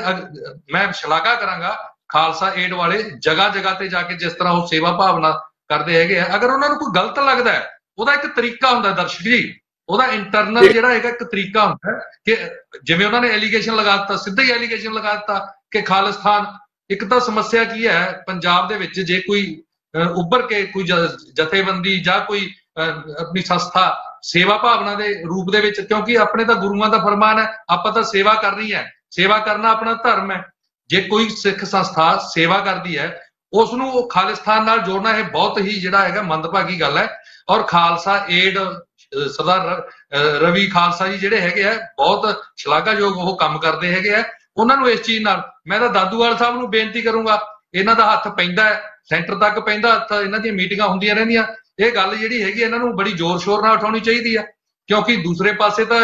ਮੈਂ ਸ਼ਲਾਘਾ ਕਰਾਂਗਾ ਖਾਲਸਾ ਏਡ ਵਾਲੇ ਜਗ੍ਹਾ ਜਗ੍ਹਾ ਤੇ ਜਾ ਕੇ ਜਿਸ ਤਰ੍ਹਾਂ ਉਹ ਸੇਵਾ ਭਾਵਨਾ ਕਰਦੇ ਹੈਗੇ ਆ। ਅਗਰ ਉਹਨਾਂ ਨੂੰ ਕੋਈ ਗਲਤ ਲੱਗਦਾ ਹੈ ਉਹਦਾ ਇੱਕ ਤਰੀਕਾ ਹੁੰਦਾ ਦਰਸ਼ਕ ਜੀ। ਉਹਦਾ ਇੰਟਰਨਲ ਜਿਹੜਾ ਹੈਗਾ ਇੱਕ ਤਰੀਕਾ ਹੁੰਦਾ ਕਿ ਜਿਵੇਂ ਉਹਨਾਂ ਨੇ ਐਲੀਗੇਸ਼ਨ ਲਗਾ ਦਿੱਤਾ ਸਿੱਧਾ ਹੀ ਐਲੀਗੇਸ਼ਨ ਲਗਾ ਦਿੱਤਾ ਕਿ ਖਾਲਿਸਤਾਨ ਇੱਕ ਤਾਂ ਸਮੱਸਿਆ ਕੀ ਹੈ ਪੰਜਾਬ ਦੇ ਵਿੱਚ ਜੇ ਕੋਈ ਅਹ, ਉੱਭਰ ਕੇ ਕੋਈ ਜਥੇਬੰਦੀ ਜਾਂ ਕੋਈ ਆਪਣੀ ਸੰਸਥਾ ਸੇਵਾ ਭਾਵਨਾ ਦੇ ਰੂਪ ਦੇ ਵਿੱਚ, ਕਿਉਂਕਿ ਆਪਣੇ ਤਾਂ ਗੁਰੂਆਂ ਦਾ ਫਰਮਾਨ ਹੈ, ਆਪਾਂ ਤਾਂ ਸੇਵਾ ਕਰਨੀ ਹੈ। ਸੇਵਾ ਕਰਨਾ ਆਪਣਾ ਧਰਮ ਹੈ। ਜੇ ਕੋਈ ਸਿੱਖ ਸੰਸਥਾ ਸੇਵਾ ਕਰਦੀ ਹੈ ਉਸ ਨੂੰ ਉਹ ਖਾਲਿਸਤਾਨ ਨਾਲ ਜੋੜਨਾ ਇਹ ਬਹੁਤ ਹੀ ਜਿਹੜਾ ਹੈਗਾ ਮੰਦਭਾਗੀ ਗੱਲ ਹੈ। ਔਰ ਖਾਲਸਾ ਏਡ ਸਰਦਾਰ ਰਵੀ ਖਾਲਸਾ ਜੀ ਜਿਹੜੇ ਹੈਗੇ ਆ, ਬਹੁਤ ਸ਼ਲਾਘਾਯੋਗ ਉਹ ਕੰਮ ਕਰਦੇ ਹੈਗੇ ਆ। ਉਹਨਾਂ ਨੂੰ ਇਸ ਚੀਜ਼ ਨਾਲ ਮੈਂ ਤਾਂ ਦਾਦੂਵਾਲ ਸਾਹਿਬ ਨੂੰ ਬੇਨਤੀ ਕਰੂੰਗਾ, ਇਹਨਾਂ ਦਾ ਹੱਥ ਪੈਂਦਾ ਹੈ, ਸੈਂਟਰ ਤੱਕ ਪੈਂਦਾ ਹੱਥ ਇਹਨਾਂ ਦੀਆਂ ਮੀਟਿੰਗਾਂ ਹੁੰਦੀਆਂ ਰਹਿੰਦੀਆਂ। ਇਹ ਗੱਲ ਜਿਹੜੀ ਹੈਗੀ ਇਹਨਾਂ ਨੂੰ ਬੜੀ ਜ਼ੋਰ ਸ਼ੋਰ ਨਾਲ ਉਠਾਉਣੀ ਚਾਹੀਦੀ ਆ। ਕਿਉਂਕਿ ਦੂਸਰੇ ਪਾਸੇ ਤਾਂ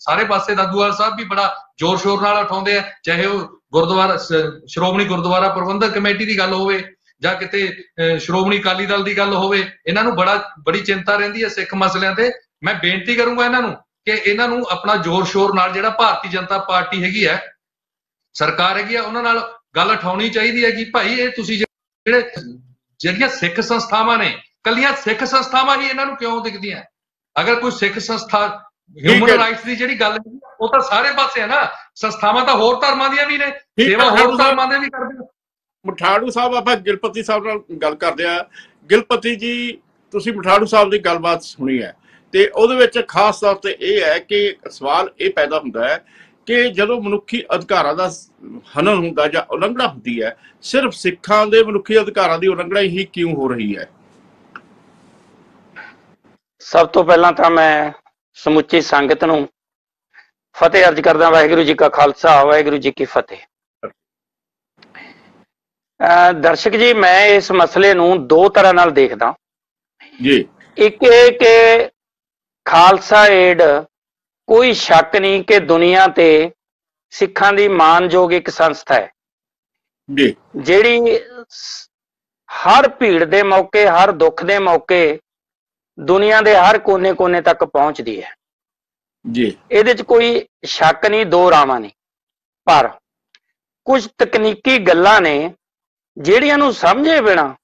ਸਾਰੇ ਪਾਸੇ ਦਾਦੂਵਾਲ ਸਾਹਿਬ ਵੀ ਬੜਾ ਜ਼ੋਰ ਸ਼ੋਰ ਨਾਲ ਉਠਾਉਂਦੇ ਆ, ਚਾਹੇ ਉਹ ਗੁਰਦੁਆਰਾ ਸ਼੍ਰੋਮਣੀ ਗੁਰਦੁਆਰਾ ਪ੍ਰਬੰਧਕ ਕਮੇਟੀ ਦੀ ਗੱਲ ਹੋਵੇ ਜਾਂ ਕਿਤੇ ਸ਼੍ਰੋਮਣੀ ਅਕਾਲੀ ਦਲ ਦੀ ਗੱਲ ਹੋਵੇ, ਇਹਨਾਂ ਨੂੰ ਬੜਾ, ਬੜੀ ਚਿੰਤਾ ਰਹਿੰਦੀ ਹੈ ਸਿੱਖ ਮਸਲਿਆਂ ਤੇ। ਮੈਂ ਬੇਨਤੀ ਕਰੂੰਗਾ ਇਹਨਾਂ ਨੂੰ ਕਿ ਇਹਨਾਂ ਨੂੰ ਆਪਣਾ ਜ਼ੋਰ ਸ਼ੋਰ ਨਾਲ ਜਿਹੜਾ ਭਾਰਤੀ ਜਨਤਾ ਪਾਰਟੀ ਹੈਗੀ ਹੈ ਸਰਕਾਰ ਹੈਗੀ ਆ, ਉਹਨਾਂ ਨਾਲ ਗੱਲ ਉਠਾਉਣੀ ਚਾਹੀਦੀ ਹੈ ਕਿ ਭਾਈ, ਇਹ ਤੁਸੀਂ ਜਿਹੜੇ, ਜਿਹੜੀਆਂ ਸਿੱਖ ਸੰਸਥਾਵਾਂ ਨੇ ਕੱਲੀਆਂ ਸਿੱਖ ਸੰਸਥਾਵਾਂ ਹੀ ਇਹਨਾਂ ਨੂੰ ਕਿਉਂ ਦਿਖਦੀਆਂ? ਅਗਰ ਕੋਈ ਸਿੱਖ ਸੰਸਥਾ ਹਿਊਮਨ। ਰਾਈਟਸ ਦੀ ਜਿਹੜੀ ਗੱਲ ਹੈ ਉਹ ਤਾਂ ਸਾਰੇ ਪਾਸੇ ਹੈ ਨਾ। ਸੰਸਥਾਵਾਂ ਤਾਂ ਹੋਰ ਧਰਮਾਂ ਦੀਆਂ ਵੀ ਨੇ ਸੇਵਾ ਹੋਰ। ਧਰਮਾਂ ਦੇ ਵੀ ਕਰਦੇ ਮਠਾੜੂ ਸਾਹਿਬ ਆਪਾਂ ਗਿਲਪਤੀ ਸਾਹਿਬ ਨਾਲ ਗੱਲ ਕਰਦੇ ਆ ਗਿਲਪਤੀ ਜੀ ਤੁਸੀਂ ਮਠਾੜੂ ਸਾਹਿਬ ਦੀ ਗੱਲਬਾਤ ਸੁਣੀ ਹੈ। ਤੇ ਉਹਦੇ ਵਿੱਚ ਖਾਸ ਤੌਰ ਤੇ ਇਹ ਹੈ ਕਿ ਸਵਾਲ ਇਹ ਪੈਦਾ ਹੁੰਦਾ ਹੈ ਕਿ ਜਦੋਂ ਮਨੁੱਖੀ ਅਧਿਕਾਰਾਂ ਦਾ ਹਨਨ ਹੁੰਦਾ ਜਾਂ ਉਲੰਘਣਾ ਹੁੰਦੀ ਹੈ ਸਿਰਫ ਸਿੱਖਾਂ ਦੇ ਮਨੁੱਖੀ ਅਧਿਕਾਰਾਂ ਦੀ ਉਲੰਘਣਾ ਹੀ ਕਿਉਂ ਹੋ ਰਹੀ ਹੈ? ਸਭ ਤੋਂ ਪਹਿਲਾਂ ਤਾਂ ਮੈਂ ਸਮੁੱਚੀ ਸੰਗਤ ਨੂੰ ਫਤਿਹ ਅਰਜ ਕਰਦਾ ਵਾਹਿਗੁਰੂ ਜੀ ਕਾ ਖਾਲਸਾ ਵਾਹਿਗੁਰੂ ਜੀ ਕੀ ਫਤਿਹ। ਦਰਸ਼ਕ ਜੀ ਮੈਂ ਇਸ ਮਸਲੇ ਨੂੰ ਦੋ ਤਰ੍ਹਾਂ ਨਾਲ ਦੇਖਦਾ ਜੀ। ਇੱਕ ਇਹ ਕਿ ਖਾਲਸਾ ਏਡ ਕੋਈ ਸ਼ੱਕ ਨਹੀਂ ਕਿ ਦੁਨੀਆ ਤੇ ਸਿੱਖਾਂ ਦੀ ਮਾਨਯੋਗ ਇੱਕ ਸੰਸਥਾ ਹੈ। ਜੀ। ਜਿਹੜੀ ਹਰ ਭੀੜ ਦੇ ਮੌਕੇ ਹਰ ਦੁੱਖ ਦੇ ਮੌਕੇ ਦੁਨੀਆ ਦੇ ਹਰ ਕੋਨੇ-ਕੋਨੇ ਤੱਕ ਪਹੁੰਚਦੀ ਹੈ। ਜੀ। ਇਹਦੇ 'ਚ ਕੋਈ ਸ਼ੱਕ ਨਹੀਂ ਦੋ ਰਾਵਾਂ ਨਹੀਂ ਪਰ ਕੁਝ ਤਕਨੀਕੀ ਗੱਲਾਂ ਨੇ ਜਿਹੜੀਆਂ ਨੂੰ ਸਮਝੇ ਬਿਨਾ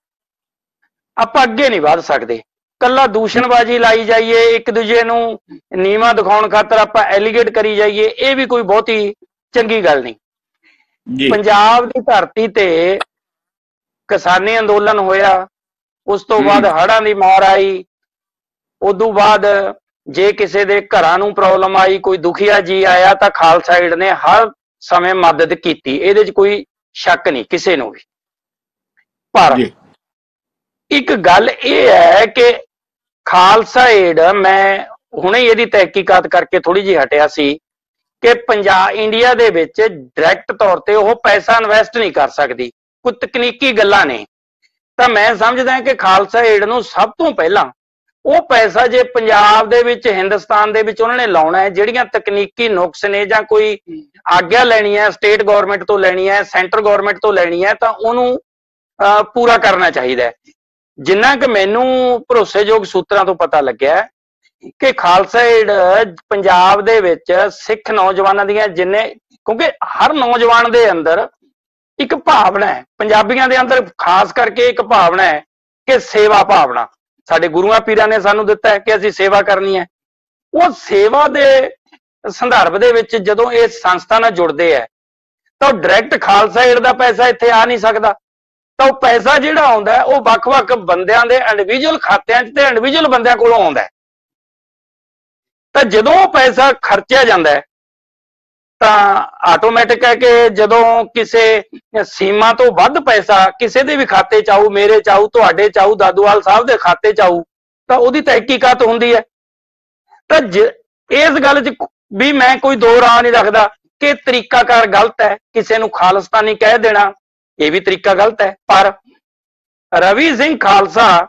ਆਪਾਂ ਅੱਗੇ ਨਹੀਂ ਵਧ ਸਕਦੇ। ਕੱਲਾ ਦੂਸ਼ਣਬਾਜ਼ੀ ਲਾਈ ਜਾਈਏ ਇੱਕ ਦੂਜੇ ਨੂੰ ਨੀਵਾ ਦਿਖਾਉਣ ਖਾਤਰ ਆਪਾਂ ਐਲੀਗੇਟ ਕਰੀ ਜਾਈਏ ਇਹ ਵੀ ਕੋਈ ਬਹੁਤੀ ਚੰਗੀ ਗੱਲ ਨਹੀਂ। ਜੀ। ਪੰਜਾਬ ਦੀ ਧਰਤੀ ਤੇ ਕਿਸਾਨੀ ਅੰਦੋਲਨ ਹੋਇਆ ਉਸ ਤੋਂ ਬਾਅਦ ਹੜ੍ਹਾਂ ਦੀ ਮਾਰ ਆਈ ਉਦੋਂ ਬਾਅਦ ਜੇ ਕਿਸੇ ਦੇ ਘਰਾਂ ਨੂੰ ਪ੍ਰੋਬਲਮ ਆਈ ਕੋਈ ਦੁਖੀਆ ਜੀ ਆਇਆ ਤਾਂ ਖਾਲਸਾ ਏਡ ਨੇ ਹਰ ਸਮੇਂ ਮਦਦ ਕੀਤੀ। ਇਹਦੇ 'ਚ ਕੋਈ ਸ਼ੱਕ ਨਹੀਂ ਕਿਸੇ ਨੂੰ ਵੀ। ਪਰ ਇੱਕ ਗੱਲ ਇਹ ਹੈ ਕਿ ਖਾਲਸਾ ਏਡ ਮੈਂ ਹੁਣੇ ਇਹਦੀ ਤਹਿਕੀਕਾਤ ਕਰਕੇ ਥੋੜੀ ਜਿਹੀ ਹਟਿਆ ਸੀ ਕਿ ਪੰਜਾਬ ਇੰਡੀਆ ਦੇ ਵਿੱਚ ਡਾਇਰੈਕਟ ਤੌਰ ਤੇ ਉਹ ਪੈਸਾ ਇਨਵੈਸਟ ਨਹੀਂ ਕਰ ਸਕਦੀ। ਕੁਝ ਤਕਨੀਕੀ ਗੱਲਾਂ ਨੇ। ਤਾਂ ਮੈਂ ਸਮਝਦਾ ਕਿ ਖਾਲਸਾ ਏਡ ਨੂੰ ਸਭ ਤੋਂ ਪਹਿਲਾਂ ਉਹ ਪੈਸਾ ਜੇ ਪੰਜਾਬ ਦੇ ਵਿੱਚ ਹਿੰਦੁਸਤਾਨ ਦੇ ਵਿੱਚ ਉਹਨਾਂ ਨੇ ਲਾਉਣਾ ਹੈ ਜਿਹੜੀਆਂ ਤਕਨੀਕੀ ਨੁਕਸ ਨੇ ਜਾਂ ਕੋਈ ਆਗਿਆ ਲੈਣੀ ਹੈ ਸਟੇਟ ਗਵਰਨਮੈਂਟ ਤੋਂ ਲੈਣੀ ਹੈ ਸੈਂਟਰ ਗਵਰਨਮੈਂਟ ਤੋਂ ਲੈਣੀ ਹੈ ਤਾਂ ਉਹਨੂੰ ਅਹ, ਪੂਰਾ ਕਰਨਾ ਚਾਹੀਦਾ ਹੈ। ਜਿੰਨਾ ਕਿ ਮੈਨੂੰ ਭਰੋਸੇਯੋਗ ਸੂਤਰਾਂ ਤੋਂ ਪਤਾ ਲੱਗਿਆ ਕਿ ਖਾਲਸਾ ਏਡ ਪੰਜਾਬ ਦੇ ਵਿੱਚ ਸਿੱਖ ਨੌਜਵਾਨਾਂ ਦੀਆਂ ਜਿੰਨੇ ਕਿਉਂਕਿ ਹਰ ਨੌਜਵਾਨ ਦੇ ਅੰਦਰ ਇੱਕ ਭਾਵਨਾ ਹੈ ਪੰਜਾਬੀਆਂ ਦੇ ਅੰਦਰ ਖਾਸ ਕਰਕੇ ਇੱਕ ਭਾਵਨਾ ਹੈ ਕਿ ਸੇਵਾ ਭਾਵਨਾ। ਸਾਡੇ ਗੁਰੂਆਂ ਪੀਰਾਂ ਨੇ ਸਾਨੂੰ ਦਿੱਤਾ ਹੈ ਕਿ ਅਸੀਂ ਸੇਵਾ ਕਰਨੀ ਹੈ। ਉਹ ਸੇਵਾ ਦੇ ਸੰਦਰਭ ਦੇ ਵਿੱਚ ਜਦੋਂ ਇਹ ਸੰਸਥਾ ਨਾਲ ਜੁੜਦੇ ਹੈ, ਤਾਂ ਡਾਇਰੈਕਟ ਖਾਲਸਾ ਏਡ ਦਾ ਪੈਸਾ ਇੱਥੇ ਆ ਨਹੀਂ ਸਕਦਾ। ਤਾਂ ਉਹ ਪੈਸਾ ਜਿਹੜਾ ਆਉਂਦਾ ਉਹ ਵੱਖ-ਵੱਖ ਬੰਦਿਆਂ ਦੇ ਇੰਡੀਵਿਜੂਅਲ ਖਾਤਿਆਂ 'ਚ ਤੇ ਇੰਡੀਵਿਜੂਅਲ ਬੰਦਿਆਂ ਕੋਲੋਂ ਆਉਂਦਾ ਤਾਂ ਜਦੋਂ ਉਹ ਪੈਸਾ ਖਰਚਿਆ ਜਾਂਦਾ ਹੈ ਤਾਂ ਆਟੋਮੈਟਿਕ ਹੈ ਕਿ ਜਦੋਂ ਕਿਸੇ ਸੀਮਾ ਤੋਂ ਵੱਧ ਪੈਸਾ ਕਿਸੇ ਦੇ ਵੀ ਖਾਤੇ 'ਚ ਆਊ, ਮੇਰੇ 'ਚ ਆਊ, ਤੁਹਾਡੇ 'ਚ ਆਊ, ਦਾਦੂਵਾਲ ਸਾਹਿਬ ਦੇ ਖਾਤੇ 'ਚ ਆਊ, ਤਾਂ ਉਹਦੀ ਤਹਿਕੀਕਾਤ ਹੁੰਦੀ ਹੈ। ਤਾਂ ਇਸ ਗੱਲ 'ਚ ਵੀ ਮੈਂ ਕੋਈ ਦੋ ਰਾਹ ਨਹੀਂ ਰੱਖਦਾ ਕਿ ਤਰੀਕਾਕਾਰ ਗਲਤ ਹੈ, ਕਿਸੇ ਨੂੰ ਖਾਲਸਤਾਨੀ ਕਹਿ ਦੇਣਾ, ਇਹ ਵੀ ਤਰੀਕਾ ਗਲਤ ਹੈ। ਪਰ ਰਵੀ ਸਿੰਘ ਖਾਲਸਾ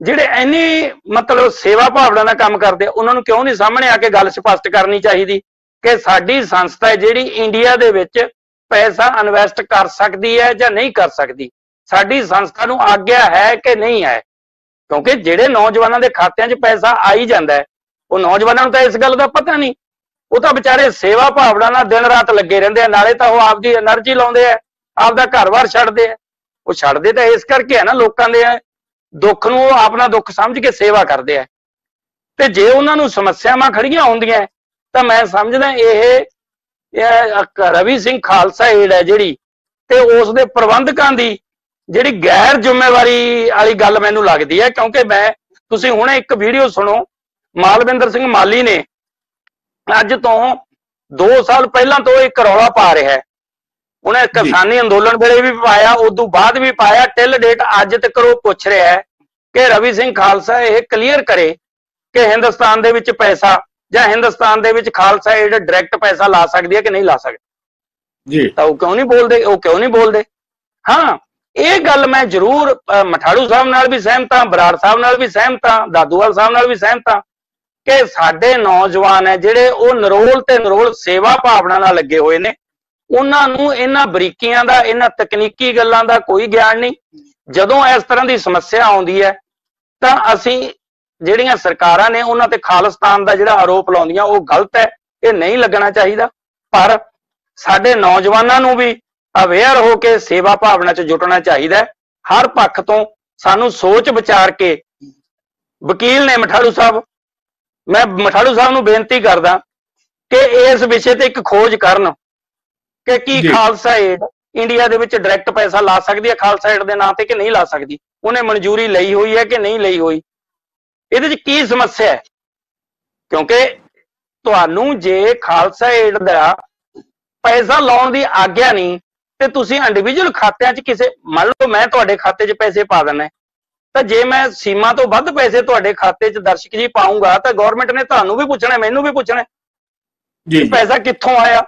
ਜਿਹੜੇ ਇੰਨੀ ਮਤਲਬ ਸੇਵਾ ਭਾਵਨਾ ਦਾ ਕੰਮ ਕਰਦੇ ਉਹਨਾਂ ਨੂੰ ਕਿਉਂ ਨਹੀਂ ਸਾਹਮਣੇ ਆ ਕੇ ਗੱਲ ਸਪਸ਼ਟ ਕਰਨੀ ਚਾਹੀਦੀ? ਕਿ ਸਾਡੀ ਸੰਸਥਾ ਜਿਹੜੀ ਇੰਡੀਆ ਦੇ ਵਿੱਚ ਪੈਸਾ ਇਨਵੈਸਟ ਕਰ ਸਕਦੀ ਹੈ ਜਾਂ ਨਹੀਂ ਕਰ ਸਕਦੀ। ਸਾਡੀ ਸੰਸਥਾ ਨੂੰ ਆਗਿਆ ਹੈ ਕਿ ਨਹੀਂ ਹੈ? ਕਿਉਂਕਿ ਜਿਹੜੇ ਨੌਜਵਾਨਾਂ ਦੇ ਖਾਤਿਆਂ 'ਚ ਪੈਸਾ ਆਈ ਜਾਂਦਾ ਉਹ ਨੌਜਵਾਨਾਂ ਨੂੰ ਤਾਂ ਇਸ ਗੱਲ ਦਾ ਪਤਾ ਨਹੀਂ। ਉਹ ਤਾਂ ਵਿਚਾਰੇ ਸੇਵਾ ਭਾਵਨਾ ਨਾਲ ਦਿਨ ਰਾਤ ਲੱਗੇ ਰਹਿੰਦੇ ਆ, ਨਾਲੇ ਤਾਂ ਉਹ ਆਪਦੀ એનર્ਜੀ ਲਾਉਂਦੇ ਆ, ਆਪਦਾ ਘਰ-ਬਾਰ ਛੱਡਦੇ ਆ। ਉਹ ਛੱਡਦੇ ਤਾਂ ਇਸ ਕਰਕੇ ਆ ਨਾ ਲੋਕਾਂ ਦੇ ਦੁੱਖ ਨੂੰ ਉਹ ਆਪਣਾ ਦੁੱਖ ਸਮਝ ਕੇ ਸੇਵਾ ਕਰਦੇ ਆ। ਤੇ ਜੇ ਉਹਨਾਂ ਨੂੰ ਸਮੱਸਿਆਵਾਂ ਖੜੀਆਂ ਹੁੰਦੀਆਂ ਤਾਂ ਮੈਂ ਸਮਝਦਾ ਇਹ ਇਹ ਰਵੀ ਸਿੰਘ ਖਾਲਸਾ ਏਡ ਹੈ ਜਿਹੜੀ ਤੇ ਉਸ ਦੇ ਪ੍ਰਬੰਧਕਾਂ ਦੀ ਜਿਹੜੀ ਗੈਰ ਜ਼ਿੰਮੇਵਾਰੀ ਵਾਲੀ ਗੱਲ ਮੈਨੂੰ ਲੱਗਦੀ ਹੈ ਕਿਉਂਕਿ ਮੈਂ ਤੁਸੀਂ ਹੁਣੇ ਇੱਕ ਵੀਡੀਓ ਸੁਣੋ ਮਾਲਵਿੰਦਰ ਸਿੰਘ ਮਾਲੀ ਨੇ ਅੱਜ ਤੋਂ 2 ਸਾਲ ਪਹਿਲਾਂ ਤੋਂ ਇੱਕ ਰੌਲਾ ਪਾ ਰਿਹਾ ਹੈ। ਉਹਨੇ ਕਿਸਾਨੀ ਅੰਦੋਲਨ ਵੇਲੇ ਵੀ ਪਾਇਆ ਉਦੋਂ ਬਾਅਦ ਵੀ ਪਾਇਆ ਟਿਲ ਡੇਟ ਅੱਜ ਤੱਕ ਉਹ ਪੁੱਛ ਰਿਹਾ ਹੈ ਕਿ ਰਵੀ ਸਿੰਘ ਖਾਲਸਾ ਇਹ ਕਲੀਅਰ ਕਰੇ ਕਿ ਹਿੰਦੁਸਤਾਨ ਦੇ ਵਿੱਚ ਪੈਸਾ ਜਾਂ ਹਿੰਦੁਸਤਾਨ ਦੇ ਵਿੱਚ ਖਾਲਸਾ ਏਡ ਡਾਇਰੈਕਟ ਪੈਸਾ ਲਾ ਸਕਦੀ ਹੈ ਕਿ ਨਹੀਂ ਲਾ ਸਕਦੀ? ਜੀ। ਤਾਂ ਉਹ ਕਿਉਂ ਨਹੀਂ ਬੋਲਦੇ? ਉਹ ਕਿਉਂ ਨਹੀਂ ਬੋਲਦੇ? ਹਾਂ ਇਹ ਗੱਲ ਮੈਂ ਜ਼ਰੂਰ ਮਠਾੜੂ ਸਾਹਿਬ ਨਾਲ ਵੀ ਸਹਿਮਤ ਹਾਂ ਬਰਾੜ ਸਾਹਿਬ ਨਾਲ ਵੀ ਸਹਿਮਤ ਹਾਂ ਦਾਦੂਵਾਲ ਸਾਹਿਬ ਨਾਲ ਵੀ ਸਹਿਮਤ ਹਾਂ ਕਿ ਸਾਡੇ ਨੌਜਵਾਨ ਹੈ ਜਿਹੜੇ ਉਹ ਨਰੋਲ ਤੇ ਨਰੋਲ ਸੇਵਾ ਭਾਵਨਾ ਨਾਲ ਲੱਗੇ ਹੋਏ ਨੇ। ਉਹਨਾਂ ਨੂੰ ਇਹਨਾਂ ਬਰੀਕੀਆਂ ਦਾ ਇਹਨਾਂ ਤਕਨੀਕੀ ਗੱਲਾਂ ਦਾ ਕੋਈ ਗਿਆਨ ਨਹੀਂ। ਜਦੋਂ ਇਸ ਤਰ੍ਹਾਂ ਦੀ ਸਮੱਸਿਆ ਆਉਂਦੀ ਹੈ ਤਾਂ ਅਸੀਂ ਜਿਹੜੀਆਂ ਸਰਕਾਰਾਂ ਨੇ ਉਹਨਾਂ ਤੇ ਖਾਲਿਸਤਾਨ ਦਾ ਜਿਹੜਾ ਆਰੋਪ ਲਾਉਂਦੀਆਂ ਉਹ ਗਲਤ ਹੈ ਇਹ ਨਹੀਂ ਲੱਗਣਾ ਚਾਹੀਦਾ। ਪਰ ਸਾਡੇ ਨੌਜਵਾਨਾਂ ਨੂੰ ਵੀ ਅਵੇਅਰ ਹੋ ਕੇ ਸੇਵਾ ਭਾਵਨਾ 'ਚ ਜੁਟਣਾ ਚਾਹੀਦਾ ਹਰ ਪੱਖ ਤੋਂ ਸਾਨੂੰ ਸੋਚ ਵਿਚਾਰ ਕੇ ਵਕੀਲ ਨੇ ਮਠਾੜੂ ਸਾਹਿਬ ਮੈਂ ਮਠਾੜੂ ਸਾਹਿਬ ਨੂੰ ਬੇਨਤੀ ਕਰਦਾ ਕਿ ਇਸ ਵਿਸ਼ੇ ਤੇ ਇੱਕ ਖੋਜ ਕਰਨ ਕਿ ਕੀ। ਖਾਲਸਾ ਏਡ ਇੰਡੀਆ ਦੇ ਵਿੱਚ ਡਾਇਰੈਕਟ ਪੈਸਾ ਲਾ ਸਕਦੀ ਹੈ ਖਾਲਸਾ ਏਡ ਦੇ ਨਾਂ ਤੇ ਕਿ ਨਹੀਂ ਲਾ ਸਕਦੀ? ਉਹਨੇ ਮਨਜ਼ੂਰੀ ਲਈ ਹੋਈ ਹੈ ਕਿ ਨਹੀਂ ਲਈ ਹੋਈ? ਇਹਦੇ 'ਚ ਕੀ ਸਮੱਸਿਆ ਹੈ? ਕਿਉਂਕਿ ਤੁਹਾਨੂੰ ਜੇ ਖਾਲਸਾ ਏਡ ਦਾ ਪੈਸਾ ਲਾਉਣ ਦੀ ਆਗਿਆ ਨਹੀਂ ਤੇ ਤੁਸੀਂ ਇੰਡੀਵਿਜੂਅਲ ਖਾਤਿਆਂ 'ਚ ਕਿਸੇ ਮੰਨ ਲਓ ਮੈਂ ਤੁਹਾਡੇ ਖਾਤੇ 'ਚ ਪੈਸੇ ਪਾ ਦਿੰਦਾ ਤਾਂ ਜੇ ਮੈਂ ਸੀਮਾ ਤੋਂ ਵੱਧ ਪੈਸੇ ਤੁਹਾਡੇ ਖਾਤੇ 'ਚ ਦਰਸ਼ਕ ਜੀ ਪਾਉਂਗਾ ਤਾਂ ਗਵਰਨਮੈਂਟ ਨੇ ਤੁਹਾਨੂੰ ਵੀ ਪੁੱਛਣਾ ਮੈਨੂੰ ਵੀ ਪੁੱਛਣਾ ਜੀ। ਪੈਸਾ ਕਿੱਥੋਂ ਆਇਆ?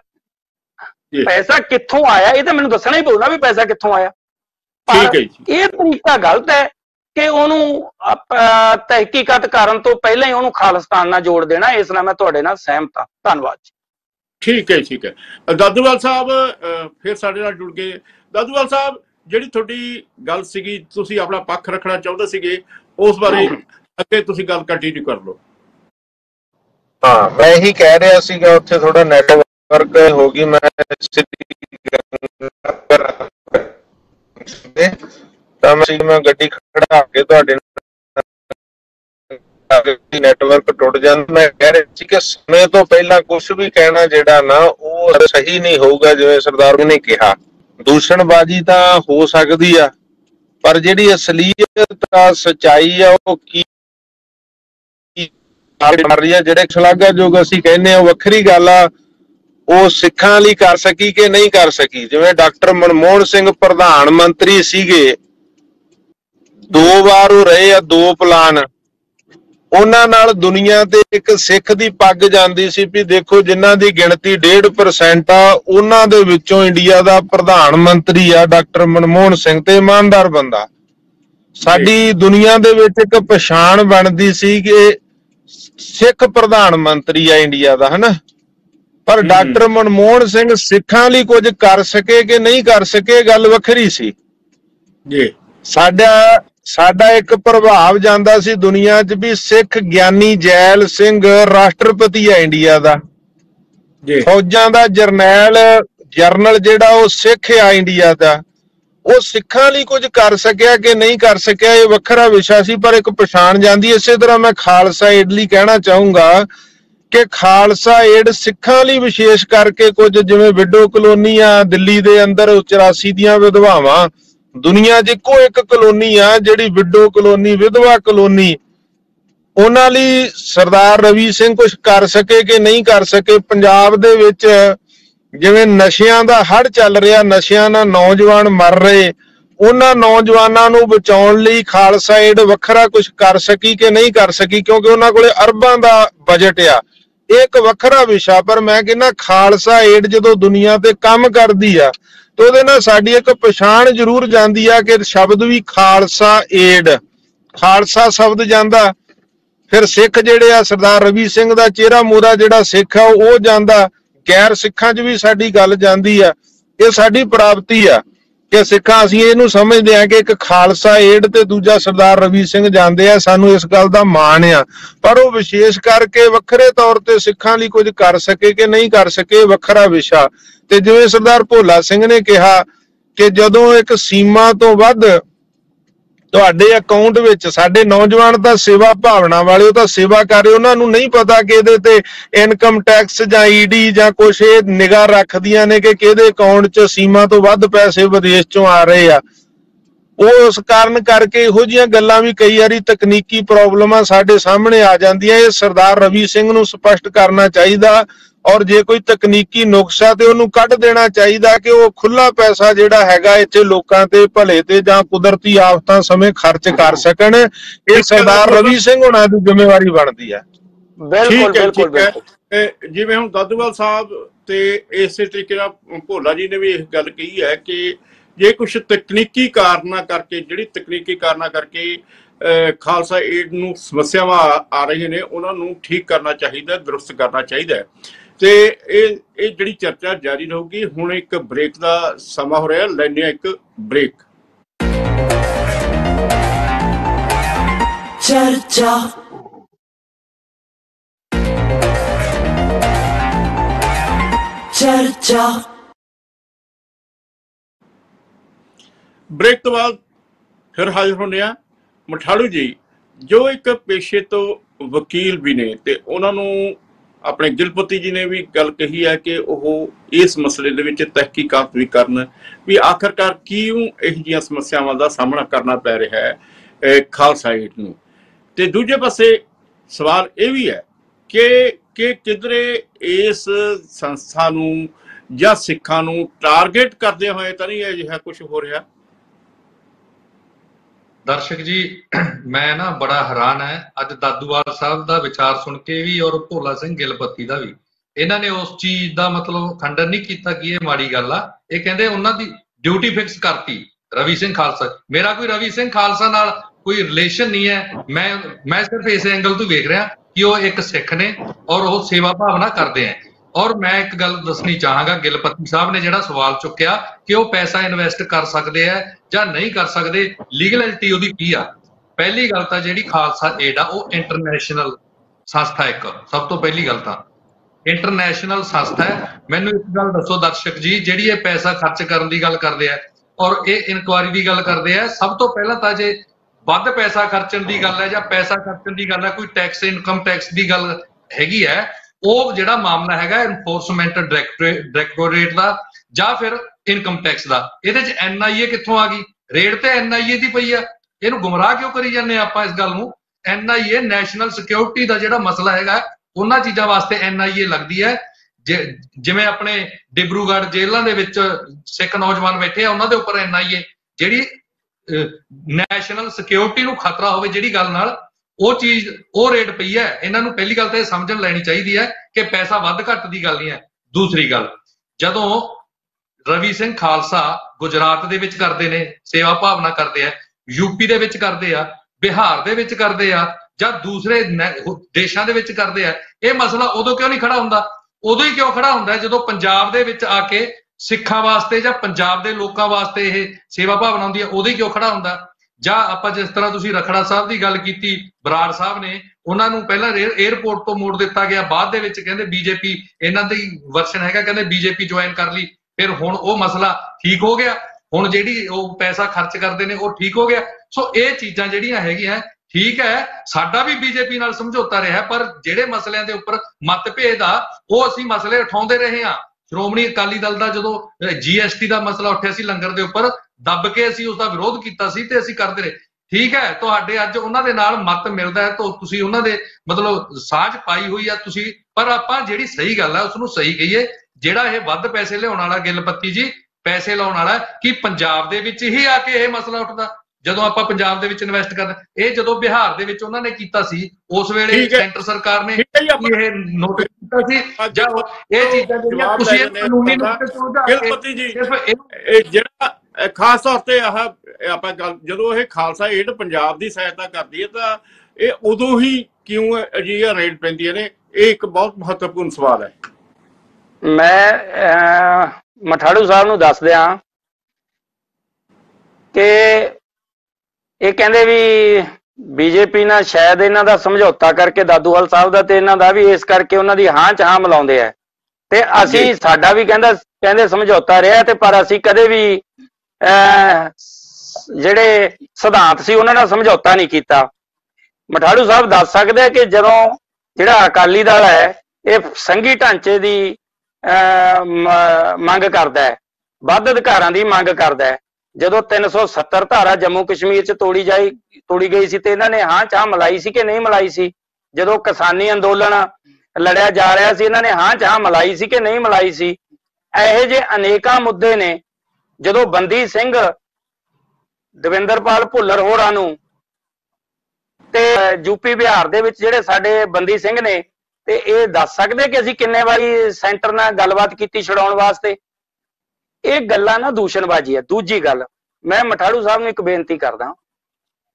ਜੀ। ਪੈਸਾ ਕਿੱਥੋਂ ਆਇਆ? ਇਹ ਤਾਂ ਮੈਨੂੰ ਦੱਸਣਾ ਹੀ ਪਊਗਾ ਵੀ ਪੈਸਾ ਕਿੱਥੋਂ ਆਇਆ। ਠੀਕ ਹੈ ਜੀ। ਇਹ ਤਰੀਕਾ ਗਲਤ ਹੈ ਕਿ ਉਹਨੂੰ ਤਹਿਕੀਕਾਤ ਕਰਨ ਤੋਂ ਪਹਿਲਾਂ ਹੀ ਉਹਨੂੰ ਖਾਲਿਸਤਾਨ ਨਾਲ ਜੋੜ ਦੇਣਾ ਇਸ ਨਾਲ ਮੈਂ ਤੁਹਾਡੇ ਨਾਲ ਸਹਿਮਤ ਹਾਂ। ਧੰਨਵਾਦ ਜੀ। ਠੀਕ ਹੈ ਠੀਕ ਹੈ। ਦਾਦੂਵਾਲ ਸਾਹਿਬ ਫਿਰ ਸਾਡੇ ਨਾਲ ਜੁੜ ਗਏ। ਦਾਦੂਵਾਲ ਸਾਹਿਬ ਜਿਹੜੀ ਤੁਹਾਡੀ ਗੱਲ ਸੀਗੀ ਤੁਸੀਂ ਆਪਣਾ ਪੱਖ ਰੱਖਣਾ ਚਾਹੁੰਦੇ ਸੀਗੇ ਉਸ ਬਾਰੇ ਅੱਗੇ ਤੁਸੀਂ ਗੱਲ ਕੰਟੀਨਿਊ ਕਰ ਲਓ। ਹਾਂ ਮੈਂ ਇਹੀ ਕਹਿ ਰਿਹਾ ਸੀਗਾ ਉੱਥੇ ਥੋੜਾ ਨੈਟਵਰਕ ਹੋ ਗਈ ਮੈਂ ਸਿੱਧੀ ਤਾਂ ਮੈਂ ਮੈਂ ਗੱਡੀ ਖੜਾ ਕੇ ਤੁਹਾਡੇ ਨੈਟਵਰਕ ਟੁੱਟ ਜਾਂਦਾ, ਮੈਂ ਕਹਿ ਰਿਹਾ ਸੀ ਕਿ ਸਮੇਂ ਤੋਂ ਪਹਿਲਾਂ ਕੁਝ ਵੀ ਕਹਿਣਾ ਜਿਹੜਾ ਨਾ, ਉਹ ਸਹੀ ਨਹੀਂ ਹੋਊਗਾ, ਜਿਵੇਂ ਸਰਦਾਰ ਨੇ ਕਿਹਾ। ਦੂਸ਼ਣਬਾਜ਼ੀ ਤਾਂ ਹੋ ਸਕਦੀ ਆ, ਪਰ ਜਿਹੜੀ ਅਸਲੀਅਤ ਆ, ਸਚਾਈ ਆ, ਉਹ ਕੀ ਮਾਰ ਰਹੀ ਆ, ਜਿਹੜੇ ਸ਼ਲਾਘਾਯੋਗ ਅਸੀਂ ਕਹਿੰਦੇ ਆ ਵੱਖਰੀ ਗੱਲ ਆ। ਉਹ ਸਿੱਖਾਂ ਲਈ ਕਰ ਸਕੀ ਕਿ ਨਹੀਂ ਕਰ ਸਕੀ? ਜਿਵੇਂ ਡਾਕਟਰ ਮਨਮੋਹਨ ਸਿੰਘ ਪ੍ਰਧਾਨ ਮੰਤਰੀ ਸੀਗੇ ਦੋ ਵਾਰ ਉਹ ਰਹੇ ਆ ਦੋ ਪਲਾਨ। ਉਹਨਾਂ ਨਾਲ ਦੁਨੀਆ ਤੇ ਇੱਕ ਸਿੱਖ ਦੀ ਪੱਗ ਜਾਂਦੀ ਸੀ ਵੀ ਦੇਖੋ ਜਿਨ੍ਹਾਂ ਦੀ ਗਿਣਤੀ 1.5% ਆ ਉਹਨਾਂ ਦੇ ਵਿੱਚੋਂ ਇੰਡੀਆ ਦਾ ਪ੍ਰਧਾਨ ਮੰਤਰੀ ਆ ਡਾਕਟਰ ਮਨਮੋਹਨ ਸਿੰਘ ਤੇ ਇਮਾਨਦਾਰ ਬੰਦਾ। ਸਾਡੀ ਦੁਨੀਆ ਦੇ ਵਿੱਚ ਇੱਕ ਪਛਾਣ ਬਣਦੀ ਸੀ ਕਿ ਸਿੱਖ ਪ੍ਰਧਾਨ ਮੰਤਰੀ ਆ ਇੰਡੀਆ ਦਾ ਹਨਾ? ਪਰ। ਡਾਕਟਰ ਮਨਮੋਹਨ ਸਿੰਘ ਸਿੱਖਾਂ ਲਈ ਕੁਝ ਕਰ ਸਕੇ ਕਿ ਨਹੀਂ ਕਰ ਸਕੇ ਗੱਲ ਵੱਖਰੀ ਸੀ। ਜੀ। ਸਾਡਾ ਸਾਡਾ ਇੱਕ ਪ੍ਰਭਾਵ ਜਾਂਦਾ ਸੀ ਦੁਨੀਆ 'ਚ ਵੀ ਸਿੱਖ ਗਿਆਨੀ ਜੈਲ ਸਿੰਘ ਰਾਸ਼ਟਰਪਤੀ ਹੈ ਇੰਡੀਆ ਦਾ। ਜੀ। ਫੌਜਾਂ ਦਾ ਜਰਨੈਲ ਜਰਨਲ ਜਿਹੜਾ ਉਹ ਸਿੱਖ ਆ ਇੰਡੀਆ ਦਾ। ਉਹ ਸਿੱਖਾਂ ਲਈ ਕੁਝ ਕਰ ਸਕਿਆ ਕਿ ਨਹੀਂ ਕਰ ਸਕਿਆ ਇਹ ਵੱਖਰਾ ਵਿਸ਼ਾ ਸੀ ਪਰ ਇੱਕ ਪਛਾਣ ਜਾਂਦੀ ਇਸੇ ਤਰ੍ਹਾਂ ਮੈਂ ਖਾਲਸਾ ਏਡ ਲਈ ਕਹਿਣਾ ਚਾਹੂੰਗਾ ਕਿ ਖਾਲਸਾ ਏਡ ਸਿੱਖਾਂ ਲਈ ਵਿਸ਼ੇਸ਼ ਕਰਕੇ ਕੁਝ ਜਿਵੇਂ ਵਿਡੋ ਕਲੋਨੀ ਆ ਦਿੱਲੀ ਦੇ ਅੰਦਰ 84 ਦੀਆਂ ਵਿਧਵਾਵਾਂ ਦੁਨੀਆ 'ਚ ਇੱਕੋ ਇੱਕ ਕਲੋਨੀ ਆ, ਜਿਹੜੀ ਵਿਡੋ ਕਲੋਨੀ, ਵਿਧਵਾ ਕਲੋਨੀ। ਉਹਨਾਂ ਲਈ ਸਰਦਾਰ ਰਵੀ ਸਿੰਘ ਕੁਝ ਕਰ ਸਕੇ ਕਿ ਨਹੀਂ ਕਰ ਸਕੇ? ਪੰਜਾਬ ਦੇ ਵਿੱਚ ਜਿਵੇਂ ਨਸ਼ਿਆਂ ਦਾ ਹੜ ਚੱਲ ਰਿਹਾ, ਨਸ਼ਿਆਂ ਨਾਲ ਨੌਜਵਾਨ ਮਰ ਰਹੇ, ਉਹਨਾਂ ਨੌਜਵਾਨਾਂ ਨੂੰ ਬਚਾਉਣ ਲਈ ਖਾਲਸਾ ਏਡ ਵੱਖਰਾ ਕੁਝ ਕਰ ਸਕੀ ਕਿ ਨਹੀਂ ਕਰ ਸਕੀ? ਕਿਉਂਕਿ ਉਹਨਾਂ ਕੋਲੇ ਅਰਬਾਂ ਦਾ ਬਜਟ ਆ। ਇਹ ਇੱਕ ਵੱਖਰਾ ਵਿਸ਼ਾ, ਪਰ ਮੈਂ ਕਹਿੰਦਾ ਖਾਲਸਾ ਏਡ ਜਦੋਂ ਦੁਨੀਆ ਤੇ ਕੰਮ ਕਰਦੀ ਆ ਤੇ ਉਹਦੇ ਨਾਲ ਸਾਡੀ ਇੱਕ ਪਛਾਣ ਜ਼ਰੂਰ ਜਾਂਦੀ ਆ ਕਿ ਸ਼ਬਦ ਵੀ ਖਾਲਸਾ ਏਡ। ਖਾਲਸਾ ਸ਼ਬਦ ਜਾਂਦਾ, ਫਿਰ ਸਿੱਖ ਜਿਹੜੇ ਆ, ਸਰਦਾਰ ਰਵੀ ਸਿੰਘ ਦਾ ਚਿਹਰਾ, ਮੂਰਾ ਜਿਹੜਾ ਸਿੱਖ ਆ, ਉਹ ਜਾਂਦਾ। ਗੈਰ ਸਿੱਖਾਂ 'ਚ ਵੀ ਸਾਡੀ ਗੱਲ ਜਾਂਦੀ ਆ। ਇਹ ਸਾਡੀ ਪ੍ਰਾਪਤੀ ਆ। ਕਿ ਸਿੱਖਾਂ ਅਸੀਂ ਇਹਨੂੰ ਸਮਝਦੇ ਆ ਕਿ ਇੱਕ ਖਾਲਸਾ ਏਡ ਤੇ ਦੂਜਾ ਸਰਦਾਰ ਰਵੀ ਸਿੰਘ ਜਾਂਦੇ ਆ, ਸਾਨੂੰ ਇਸ ਗੱਲ ਦਾ ਮਾਣ ਆ। ਪਰ ਉਹ ਵਿਸ਼ੇਸ਼ ਕਰਕੇ ਵੱਖਰੇ ਤੌਰ ਤੇ ਸਿੱਖਾਂ ਲਈ ਕੁਝ ਕਰ ਸਕੇ ਕਿ ਨਹੀਂ ਕਰ ਸਕੇ ਇਹ ਵੱਖਰਾ ਵਿਸ਼ਾ। ਤੇ ਜਿਵੇਂ ਸਰਦਾਰ ਭੋਲਾ ਸਿੰਘ ਨੇ ਕਿਹਾ ਕਿ ਜਦੋਂ ਇੱਕ ਸੀਮਾ ਤੋਂ ਵੱਧ ਤੁਹਾਡੇ ਅਕਾਊਂਟ ਵਿੱਚ ਸਾਡੇ ਨੌਜਵਾਨ ਤਾਂ ਸੇਵਾ ਭਾਵਨਾ ਵਾਲੇ, ਉਹ ਤਾਂ ਸੇਵਾ ਕਰ ਰਹੇ, ਉਹਨਾਂ ਨੂੰ ਨਹੀਂ ਪਤਾ ਕਿ ਇਹਦੇ ਤੇ ਇਨਕਮ ਟੈਕਸ ਜਾਂ ਈਡੀ ਜਾਂ ਕੁਛ ਇਹ ਨਿਗਾਹ ਰੱਖਦੀਆਂ ਨੇ ਕਿ ਕਿਹਦੇ ਅਕਾਊਂਟ 'ਚ ਸੀਮਾ ਤੋਂ ਵੱਧ ਪੈਸੇ ਵਿਦੇਸ਼ 'ਚੋਂ ਆ ਰਹੇ ਆ। ਉਹ ਉਸ ਕਾਰਨ ਕਰਕੇ ਇਹੋ ਜੀਆਂ ਗੱਲਾਂ ਵੀ ਕਈ ਵਾਰੀ ਤਕਨੀਕੀ ਪ੍ਰੋਬਲਮਾਂ ਸਾਡੇ ਸਾਹਮਣੇ ਆ ਜਾਂਦੀਆਂ। ਇਹ ਸਰਦਾਰ ਰਵੀ ਸਿੰਘ ਨੂੰ ਸਪਸ਼ਟ ਕਰਨਾ ਚਾਹੀਦਾ ਔਰ ਜੇ ਕੋਈ ਤਕਨੀਕੀ ਨੁਕਸਾ ਤੇ ਉਹਨੂੰ ਕੱਢ ਦੇਣਾ ਚਾਹੀਦਾ ਕਿ ਉਹ ਖੁੱਲਾ ਪੈਸਾ ਜਿਹੜਾ ਹੈਗਾ ਇੱਥੇ ਲੋਕਾਂ ਤੇ ਭਲੇ ਤੇ ਜਾਂ ਕੁਦਰਤੀ ਆਫਤਾਂ ਸਮੇਂ ਖਰਚ ਕਰ ਸਕਣ ਇਹ ਸਰਦਾਰ ਰਵੀ ਸਿੰਘ ਹੋਣਾ ਦੀ ਜ਼ਿੰਮੇਵਾਰੀ ਬਣਦੀ ਹੈ। ਬਿਲਕੁਲ ਬਿਲਕੁਲ ਜਿਵੇਂ ਹੁਣ ਦਾਦੂਵਾਲ ਸਾਹਿਬ ਤੇ ਇਸੇ ਤਰੀਕੇ ਨਾਲ ਭੋਲਾ ਜੀ ਨੇ ਵੀ ਇਹ ਗੱਲ ਕਹੀ ਹੈ ਕਿ ਜੇ ਕੁਝ ਤਕਨੀਕੀ ਕਾਰਨਾਂ ਕਰਕੇ ਜਿਹੜੀ ਤਕਨੀਕੀ ਕਾਰਨਾਂ ਕਰਕੇ ਖਾਲਸਾ ਏਡ ਨੂੰ ਸਮੱਸਿਆਵਾਂ ਆ- ਰਹੀਆਂ ਨੇ ਉਹਨਾਂ ਨੂੰ ਠੀਕ ਕਰਨਾ ਚਾਹੀਦਾ ਦਰੁਸਤ ਕਰਨਾ ਚਾਹੀਦਾ ਹੈ। ਤੇ ਇਹ ਇਹ ਜਿਹੜੀ ਚਰਚਾ ਜਾਰੀ ਰਹੂਗੀ ਹੁਣ ਇੱਕ ਬ੍ਰੇਕ ਦਾ ਸਮਾਂ ਹੋ ਰਿਹਾ ਲੈਣੇ ਇੱਕ ਬ੍ਰੇਕ ਚਰਚਾ। ਚਰਚਾ। ਬ੍ਰੇਕ ਤੋਂ ਬਾਅਦ ਫਿਰ ਹਾਜ਼ਰ ਹੁੰਦੇ ਆ ਮਠਾੜੂ ਜੀ ਜੋ ਇੱਕ ਪੇਸ਼ੇ ਤੋਂ ਵਕੀਲ ਵੀ ਨੇ ਤੇ ਉਹਨਾਂ ਨੂੰ ਆਪਣੇ ਗਿਲਪਤੀ ਜੀ ਨੇ ਵੀ ਗੱਲ ਕਹੀ ਹੈ ਕਿ ਉਹ ਇਸ ਮਸਲੇ ਦੇ ਵਿੱਚ ਤਹਿਕੀਕਾਤ ਵੀ ਕਰਨ ਵੀ ਆਖਰਕਾਰ ਕਿਉਂ ਇਹ ਜਿਹੀਆਂ ਸਮੱਸਿਆਵਾਂ ਦਾ ਸਾਹਮਣਾ ਕਰਨਾ ਪੈ ਰਿਹਾ ਹੈ ਖਾਲਸਾ ਏਡ ਨੂੰ। ਤੇ ਦੂਜੇ ਪਾਸੇ ਸਵਾਲ ਇਹ ਵੀ ਹੈ ਕਿ ਕਿ ਕਿਧਰੇ ਇਸ ਸੰਸਥਾ ਨੂੰ ਜਾਂ ਸਿੱਖਾਂ ਨੂੰ ਟਾਰਗੇਟ ਕਰਦੇ ਹੋਏ ਤਾਂ ਨਹੀਂ ਅਜਿਹਾ ਕੁਝ ਹੋ ਰਿਹਾ? ਦਰਸ਼ਕ ਜੀ, ਮੈਂ ਨਾ ਬੜਾ ਹੈਰਾਨ ਹੈ, ਅੱਜ ਦਾਦੂਵਾਲ ਸਾਹਿਬ ਦਾ ਵਿਚਾਰ ਸੁਣ ਕੇ ਵੀ ਔਰ ਭੋਲਾ ਸਿੰਘ ਗਿਲਪੱਤੀ ਦਾ ਵੀ। ਇਹਨਾਂ ਨੇ ਉਸ ਚੀਜ਼ ਦਾ ਮਤਲਬ ਖੰਡਨ ਨਹੀਂ ਕੀਤਾ ਕਿ ਇਹ ਮਾੜੀ ਗੱਲ ਆ। ਇਹ ਕਹਿੰਦੇ ਉਹਨਾਂ ਦੀ ਡਿਊਟੀ ਫਿਕਸ ਕਰਤੀ, ਰਵੀ ਸਿੰਘ ਖਾਲਸਾ। ਮੇਰਾ ਕੋਈ ਰਵੀ ਸਿੰਘ ਖਾਲਸਾ ਨਾਲ ਕੋਈ ਰਿਲੇਸ਼ਨ ਨਹੀਂ ਹੈ। ਮੈਂ ਮੈਂ ਸਿਰਫ ਇਸ ਐਂਗਲ ਤੋਂ ਵੇਖ ਰਿਹਾ ਕਿ ਉਹ ਇੱਕ ਸਿੱਖ ਨੇ ਔਰ ਉਹ ਸੇਵਾ ਭਾਵਨਾ ਕਰਦੇ ਆ। ਔਰ ਮੈਂ ਇੱਕ ਗੱਲ ਦੱਸਣੀ ਚਾਹਾਂਗਾ, ਗਿਲਪੱਤੀ ਸਾਹਿਬ ਨੇ ਜਿਹੜਾ ਸਵਾਲ ਚੁੱਕਿਆ ਕਿ ਉਹ ਪੈਸਾ ਇਨਵੈਸਟ ਕਰ ਸਕਦੇ ਆ ਜਾਂ ਨਹੀਂ ਕਰ ਸਕਦੇ ਲੀਗਲਿਟੀ ਉਹਦੀ ਕੀ ਆ? ਪਹਿਲੀ ਗੱਲ ਤਾਂ ਜਿਹੜੀ ਖਾਲਸਾ ਏਡ ਆ, ਉਹ ਇੰਟਰਨੈਸ਼ਨਲ ਸੰਸਥਾ ਇੱਕ, ਸਭ ਤੋਂ ਪਹਿਲੀ ਗੱਲ ਤਾਂ। ਇੰਟਰਨੈਸ਼ਨਲ ਸੰਸਥਾ ਹੈ। ਮੈਨੂੰ ਇੱਕ ਗੱਲ ਦੱਸੋ ਦਰਸ਼ਕ ਜੀ, ਜਿਹੜੀ ਇਹ ਪੈਸਾ ਖਰਚ ਕਰਨ ਦੀ ਗੱਲ ਕਰਦੇ ਆ ਔਰ ਇਹ ਇਨਕੁਆਇਰੀ ਦੀ ਗੱਲ ਕਰਦੇ ਆ, ਸਭ ਤੋਂ ਪਹਿਲਾਂ ਤਾਂ ਜੇ ਵੱਧ ਪੈਸਾ ਖਰਚਣ ਦੀ ਗੱਲ ਹੈ ਜਾਂ ਪੈਸਾ ਖਰਚਣ ਦੀ ਗੱਲ ਹੈ, ਕੋਈ ਟੈਕਸ ਇਨਕਮ ਟੈਕਸ ਦੀ ਗੱਲ ਹੈਗੀ ਹੈ ਉਹ ਜਿਹੜਾ ਮਾਮਲਾ ਹੈਗਾ ਐਨਫੋਰਸਮੈਂਟ ਡਾਇਰੈਕਟੋਰੇਟ ਦਾ ਜਾਂ ਫਿਰ ਇਨਕਮ ਟੈਕਸ ਦਾ, ਇਹਦੇ ਚ ਐਨਆਈਏ ਕਿੱਥੋਂ ਆ ਗਈ? ਰੇਡ ਤੇ ਐਨਆਈਏ ਦੀ ਪਈ ਆ। ਇਹਨੂੰ ਗੁੰਮਰਾਹ ਕਿਉਂ ਕਰੀ ਜਾਂਦੇ ਆ ਆਪਾਂ ਇਸ ਗੱਲ ਨੂੰ? ਐਨਆਈਏ ਨੈਸ਼ਨਲ ਸਿਕਿਉਰਿਟੀ ਦਾ ਜਿਹੜਾ ਮਸਲਾ ਹੈਗਾ, ਉਹਨਾਂ ਚੀਜ਼ਾਂ ਵਾਸਤੇ ਐਨਆਈਏ ਲੱਗਦੀ ਹੈ। ਜਿ- ਜਿਵੇਂ ਆਪਣੇ ਡਿਬਰੂਗੜ੍ਹ ਜੇਲ੍ਹਾਂ ਦੇ ਵਿੱਚ ਸਿੱਖ ਨੌਜਵਾਨ ਬੈਠੇ ਆ, ਉਹਨਾਂ ਦੇ ਉੱਪਰ ਐਨਆਈਏ ਜਿਹੜੀ ਨੈਸ਼ਨਲ ਸਿਕਿਉਰਿਟੀ ਨੂੰ ਖਤਰਾ ਹੋਵੇ ਜਿਹੜੀ ਗੱਲ ਨਾਲ ਉਹ ਚੀਜ਼, ਉਹ ਰੇਟ ਪਈ ਹੈ, ਇਹਨਾਂ ਨੂੰ ਪਹਿਲੀ ਗੱਲ ਤਾਂ ਇਹ ਸਮਝਣ ਲੈਣੀ ਚਾਹੀਦੀ ਹੈ ਕਿ ਪੈਸਾ ਵੱਧ ਘੱਟ ਦੀ ਗੱਲ ਨਹੀਂ ਹੈ। ਦੂਸਰੀ ਗੱਲ, ਜਦੋਂ ਰਵੀ ਸਿੰਘ ਖਾਲਸਾ ਗੁਜਰਾਤ ਦੇ ਵਿੱਚ ਕਰਦੇ ਨੇ, ਸੇਵਾ ਭਾਵਨਾ ਕਰਦੇ ਆ ਯੂਪੀ ਦੇ ਵਿੱਚ ਕਰਦੇ ਆ, ਬਿਹਾਰ ਦੇ ਵਿੱਚ ਕਰਦੇ ਆ, ਜਾਂ ਦੂਸਰੇ ਨੈ- ਦੇਸ਼ਾਂ ਦੇ ਵਿੱਚ ਕਰਦੇ ਆ, ਇਹ ਮਸਲਾ ਉਦੋਂ ਕਿਉਂ ਨਹੀਂ ਖੜਾ ਹੁੰਦਾ? ਉਦੋਂ ਹੀ ਕਿਉਂ ਖੜਾ ਹੁੰਦਾ ਜਦੋਂ ਪੰਜਾਬ ਦੇ ਵਿੱਚ ਆ ਕੇ ਸਿੱਖਾਂ ਵਾਸਤੇ ਜਾਂ ਪੰਜਾਬ ਦੇ ਲੋਕਾਂ ਵਾਸਤੇ ਇਹ ਸੇਵਾ ਭਾਵਨਾ ਹੁੰਦੀ ਹੈ, ਉਦੋਂ ਹੀ ਕਿਉਂ ਖੜਾ ਹੁੰਦਾ? ਜਾਂ ਆਪਾਂ ਜਿਸ ਤਰ੍ਹਾਂ ਤੁਸੀਂ ਰਖੜਾ ਸਾਹਿਬ ਦੀ ਗੱਲ ਕੀਤੀ, ਬਰਾੜ ਸਾਹਿਬ ਨੇ, ਉਹਨਾਂ ਨੂੰ ਪਹਿਲਾਂ 에ਅਰਪੋਰਟ ਤੋਂ ਮੋੜ ਦਿੱਤਾ ਗਿਆ, ਬਾਅਦ ਦੇ ਵਿੱਚ ਕਹਿੰਦੇ ਬੀਜੇਪੀ ਇਹਨਾਂ ਦੀ ਵਰਸ਼ਨ ਹੈਗਾ, ਕਹਿੰਦੇ ਬੀਜੇਪੀ ਜੁਆਇਨ ਕਰ ਲਈ, ਫਿਰ ਹੁਣ ਉਹ ਮਸਲਾ ਠੀਕ ਹੋ ਗਿਆ, ਹੁਣ ਜਿਹੜੀ ਉਹ ਪੈਸਾ ਖਰਚ ਕਰਦੇ ਨੇ, ਉਹ ਠੀਕ ਹੋ ਗਿਆ, ਸੋ ਇਹ ਚੀਜ਼ਾਂ ਜਿਹੜੀਆਂ ਹੈਗੀਆਂ, ਠੀਕ ਹੈ, ਸਾਡਾ ਵੀ ਬੀਜੇਪੀ ਨਾਲ ਸਮਝੌਤਾ ਰਿਹਾ, ਪਰ ਜਿਹੜੇ ਮਸਲਿਆਂ ਦੇ ਉੱਪਰ ਮਤਭੇਦ ਆ, ਉਹ ਅਸੀਂ ਮਸਲੇ ਉਠਾਉਂਦੇ ਰਹੇ ਹਾਂ। ਸ਼੍ਰੋਮਣੀ ਅਕਾਲੀ ਦਲ ਦਾ ਜਦੋਂ ਜੀਐਸਟੀ ਦਾ ਮਸਲਾ ਉੱਠਿਆ ਸੀ ਲੰਗਰ ਦੇ ਉੱਪਰ, ਦੱਬ ਕੇ ਅਸੀਂ ਉਸ ਦਾ ਵਿਰੋਧ ਕੀਤਾ ਸੀ ਤੇ ਅਸੀਂ ਕਰਦੇ ਰਹੇ। ਠੀਕ ਹੈ, ਤੁਹਾਡੇ ਅੱਜ ਉਹਨਾਂ ਦੇ ਨਾਲ ਮਤ ਮਿਲਦਾ ਹੈ, ਤਾਂ ਤੁਸੀਂ ਉਹਨਾਂ ਦੇ ਮਤਲਬ ਸਾਂਝ ਪਾਈ ਹੋਈ ਆ ਤੁਸੀਂ, ਪਰ ਆਪਾਂ ਜਿਹੜੀ ਸਹੀ ਗੱਲ ਹੈ ਉਸ ਨੂੰ ਸਹੀ ਕਹੀਏ, ਜਿਹੜਾ ਇਹ ਵੱਧ ਪੈਸੇ ਲਿਆਉਣ ਵਾਲਾ ਗਿੱਲਪੱਤੀ ਜੀ, ਪੈਸੇ ਲਾਉਣ ਵਾਲਾ ਕਿ ਪੰਜਾਬ ਦੇ ਵਿੱਚ ਹੀ ਆ ਕੇ ਇਹ ਮਸਲਾ ਉੱਠਦਾ? ਜਦੋਂ ਆਪਾਂ ਪੰਜਾਬ ਦੇ ਵਿੱਚ ਇਨਵੈਸਟ ਕਰਦੇ ਇਹ ਜਦੋਂ ਬਿਹਾਰ ਦੇ ਵਿੱਚ ਉਹਨਾਂ ਨੇ ਕੀਤਾ ਸੀ ਉਸ ਵੇਲੇ। ਸੈਂਟਰ ਸਰਕਾਰ ਨੇ ਇਹ ਨੋਟਿਸ ਕੀਤਾ ਸੀ ਜਾਂ ਇਹ ਚੀਜ਼ਾਂ ਜਿਹੜੀਆਂ ਤੁਸੀਂ ਕਾਨੂੰਨੀ। ਨੋਟਿਸ ਉਲਝਾ ਕੇ ਗਿਲਪਤੀ ਜੀ ਸਿਰਫ ਇਹ ਜਿਹੜਾ ਖਾਸ ਤੌਰ ਤੇ ਆਹ ਆਪਾਂ ਗੱਲ ਜਦੋਂ ਇਹ ਖਾਲਸਾ ਏਡ ਪੰਜਾਬ ਦੀ ਸਹਾਇਤਾ ਕਰਦੀ ਹੈ ਤਾਂ ਇਹ ਉਦੋਂ ਹੀ ਕਿਉਂ ਅਜਿਹੀਆਂ ਰੇਟ ਪੈਂਦੀਆਂ ਨੇ ਇਹ ਇੱਕ ਬਹੁਤ ਮਹੱਤਵਪੂਰਨ ਸਵਾਲ ਹੈ ਮੈਂ ਅਹ, ਮਠਾੜੂ ਸਾਹਿਬ ਨੂੰ ਦੱਸ ਦਿਆਂ ਕਿ ਇਹ ਕਹਿੰਦੇ ਵੀ ਬੀਜੇਪੀ ਨਾਲ ਸ਼ਾਇਦ ਇਹਨਾਂ ਦਾ ਸਮਝੌਤਾ ਕਰਕੇ ਦਾਦੂਵਾਲ ਸਾਹਿਬ ਦਾ ਤੇ ਇਹਨਾਂ ਦਾ ਵੀ ਇਸ ਕਰਕੇ ਉਹਨਾਂ ਦੀ ਹਾਂ ਚ ਹਾਂ ਮਿਲਾਉਂਦੇ ਆ। ਤੇ ਅਸੀਂ। ਸਾਡਾ ਵੀ ਕਹਿੰਦਾ ਕਹਿੰਦੇ ਸਮਝੌਤਾ ਰਿਹਾ ਤੇ ਪਰ ਅਸੀਂ ਕਦੇ ਵੀ ਜਿਹੜੇ ਸਿਧਾਂਤ ਸੀ ਉਹਨਾਂ ਨਾਲ ਸਮਝੌਤਾ ਨਹੀਂ ਕੀਤਾ। ਮਠਾੜੂ ਸਾਹਿਬ ਦੱਸ ਸਕਦੇ ਆ ਕਿ ਜਦੋਂ ਜਿਹੜਾ ਅਕਾਲੀ ਦਲ ਹੈ ਇਹ ਸੰਘੀ ਢਾਂਚੇ ਦੀ ਮੰਗ ਕਰਦਾ ਹੈ ਵੱਧ ਅਧਿਕਾਰਾਂ ਦੀ ਮੰਗ ਕਰਦਾ ਹੈ। ਜਦੋਂ 370 ਧਾਰਾ ਜੰਮੂ ਕਸ਼ਮੀਰ ਚ ਤੋੜੀ ਜਾਈ, ਤੋੜੀ ਗਈ ਸੀ ਤੇ ਇਹਨਾਂ ਨੇ ਹਾਂ ਚਾਹ ਮਲਾਈ ਸੀ ਕਿ ਨਹੀਂ ਮਲਾਈ ਸੀ? ਜਦੋਂ ਕਿਸਾਨੀ ਅੰਦੋਲਨ ਲੜਿਆ ਜਾ ਰਿਹਾ ਸੀ, ਇਹਨਾਂ ਨੇ ਹਾਂ ਚਾਹ ਮਲਾਈ ਸੀ ਕਿ ਨਹੀਂ ਮਲਾਈ ਸੀ? ਇਹੋ ਜਿਹੇ ਅਨੇਕਾਂ ਮੁੱਦੇ ਨੇ। ਜਦੋਂ ਬੰਦੀ ਸਿੰਘ, ਦਵਿੰਦਰਪਾਲ ਭੁੱਲਰ ਹੋਰਾਂ ਨੂੰ ਤੇ ਯੂਪੀ ਬਿਹਾਰ ਦੇ ਵਿੱਚ ਜਿਹੜੇ ਸਾਡੇ ਬੰਦੀ ਸਿੰਘ ਨੇ, ਤੇ ਇਹ ਦੱਸ ਸਕਦੇ ਕਿ ਅਸੀਂ ਕਿੰਨੇ ਵਾਰੀ ਸੈਂਟਰ ਨਾਲ ਗੱਲਬਾਤ ਕੀਤੀ ਛਡਾਉਣ ਵਾਸਤੇ? ਇਹ ਗੱਲਾਂ ਨਾ ਦੂਸ਼ਣਬਾਜ਼ੀ ਹੈ ਦੂਜੀ ਗੱਲ, ਮੈਂ ਮਠਾੜੂ ਸਾਹਿਬ ਨੂੰ ਇੱਕ ਬੇਨਤੀ ਕਰਦਾ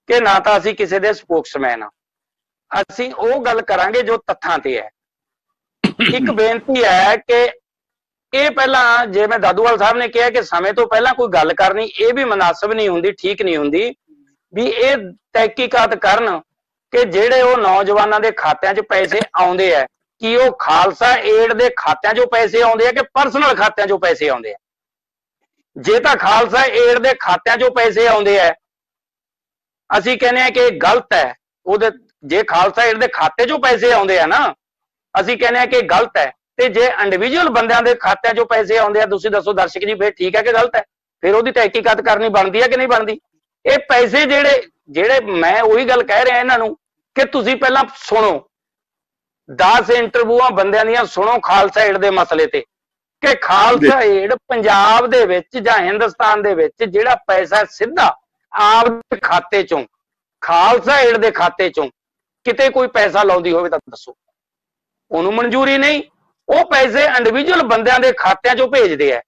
ਕਿ ਨਾ ਤਾਂ ਅਸੀਂ ਕਿਸੇ ਦੇ ਸਪੋਕਸਮੈਨ ਆ। ਅਸੀਂ ਉਹ ਗੱਲ ਕਰਾਂਗੇ ਜੋ ਤੱਥਾਂ ਤੇ ਹੈ। ਇੱਕ ਬੇਨਤੀ ਹੈ ਕਿ ਇਹ ਪਹਿਲਾਂ ਜੇ ਮੈਂ ਦਾਦੂਵਾਲ ਸਾਹਿਬ ਨੇ ਕਿਹਾ ਕਿ ਸਮੇਂ ਤੋਂ ਪਹਿਲਾਂ ਕੋਈ ਗੱਲ ਕਰਨੀ, ਇਹ ਵੀ ਮناسب ਨਹੀਂ ਹੁੰਦੀ, ਠੀਕ ਨਹੀਂ ਹੁੰਦੀ, ਵੀ ਇਹ ਤਹਿਕੀਕਾਤ ਕਰਨ ਕਿ ਜਿਹੜੇ ਉਹ ਨੌਜਵਾਨਾਂ ਦੇ ਖਾਤਿਆਂ 'ਚ ਪੈਸੇ ਆਉਂਦੇ ਆ, ਕਿ ਉਹ ਖਾਲਸਾ ਏਡ ਦੇ ਖਾਤਿਆਂ 'ਚੋਂ ਪੈਸੇ ਆਉਂਦੇ ਆ ਕਿ ਪਰਸਨਲ ਖਾਤਿਆਂ 'ਚੋਂ ਪੈਸੇ ਆਉਂਦੇ ਆ? ਜੇ ਤਾਂ ਖਾਲਸਾ ਏਡ ਦੇ ਖਾਤਿਆਂ 'ਚੋਂ ਪੈਸੇ ਆਉਂਦੇ ਆ ਅਸੀਂ ਕਹਿੰਦੇ ਆ ਕਿ ਇਹ ਗਲਤ ਹੈ ਉਹਦੇ ਜੇ ਖਾਲਸਾ ਏਡ ਦੇ ਖਾਤੇ 'ਚੋਂ ਪੈਸੇ ਆਉਂਦੇ ਆ ਨਾ, ਅਸੀਂ ਕਹਿੰਦੇ ਆ ਕਿ ਇਹ ਗਲਤ ਹੈ ਤੇ ਜੇ ਇੰਡੀਵਿਜੂਅਲ ਬੰਦਿਆਂ ਦੇ ਖਾਤਿਆਂ 'ਚੋਂ ਪੈਸੇ ਆਉਂਦੇ ਆ, ਤੁਸੀਂ ਦੱਸੋ ਦਰਸ਼ਕ ਜੀ, ਫਿਰ ਠੀਕ ਹੈ ਕਿ ਗਲਤ ਹੈ ਫਿਰ ਉਹਦੀ ਤਹਿਕੀਕਾਤ ਕਰਨੀ ਬਣਦੀ ਹੈ ਕਿ ਨਹੀਂ ਬਣਦੀ? ਇਹ ਪੈਸੇ ਜਿਹੜੇ ਜਿਹੜੇ ਮੈਂ ਉਹੀ ਗੱਲ ਕਹਿ ਰਿਹਾ ਇਹਨਾਂ ਨੂੰ ਕਿ ਤੁਸੀਂ ਪਹਿਲਾਂ ਸੁਣੋ। 10 ਇੰਟਰਵਿਊਆਂ ਬੰਦਿਆਂ ਦੀਆਂ ਸੁਣੋ ਖਾਲਸਾ ਏਡ ਦੇ ਮਸਲੇ ਤੇ। ਕਿ ਖਾਲਸਾ ਏਡ ਪੰਜਾਬ ਦੇ ਵਿੱਚ ਜਾਂ ਹਿੰਦੁਸਤਾਨ ਦੇ ਵਿੱਚ ਜਿਹੜਾ ਪੈਸਾ ਸਿੱਧਾ ਆਪ ਦੇ ਖਾਤੇ ਚੋਂ ਖਾਲਸਾ ਏਡ ਦੇ ਖਾਤੇ ਚੋਂ ਕਿਤੇ ਕੋਈ ਪੈਸਾ ਲਾਉਂਦੀ ਹੋਵੇ ਤਾਂ ਦੱਸੋ। ਉਹਨੂੰ ਮਨਜ਼ੂਰੀ ਨਹੀਂ। ਉਹ ਪੈਸੇ ਇੰਡੀਵਿਜੂਅਲ ਬੰਦਿਆਂ ਦੇ ਖਾਤਿਆਂ ਚੋਂ ਭੇਜਦੇ ਆ।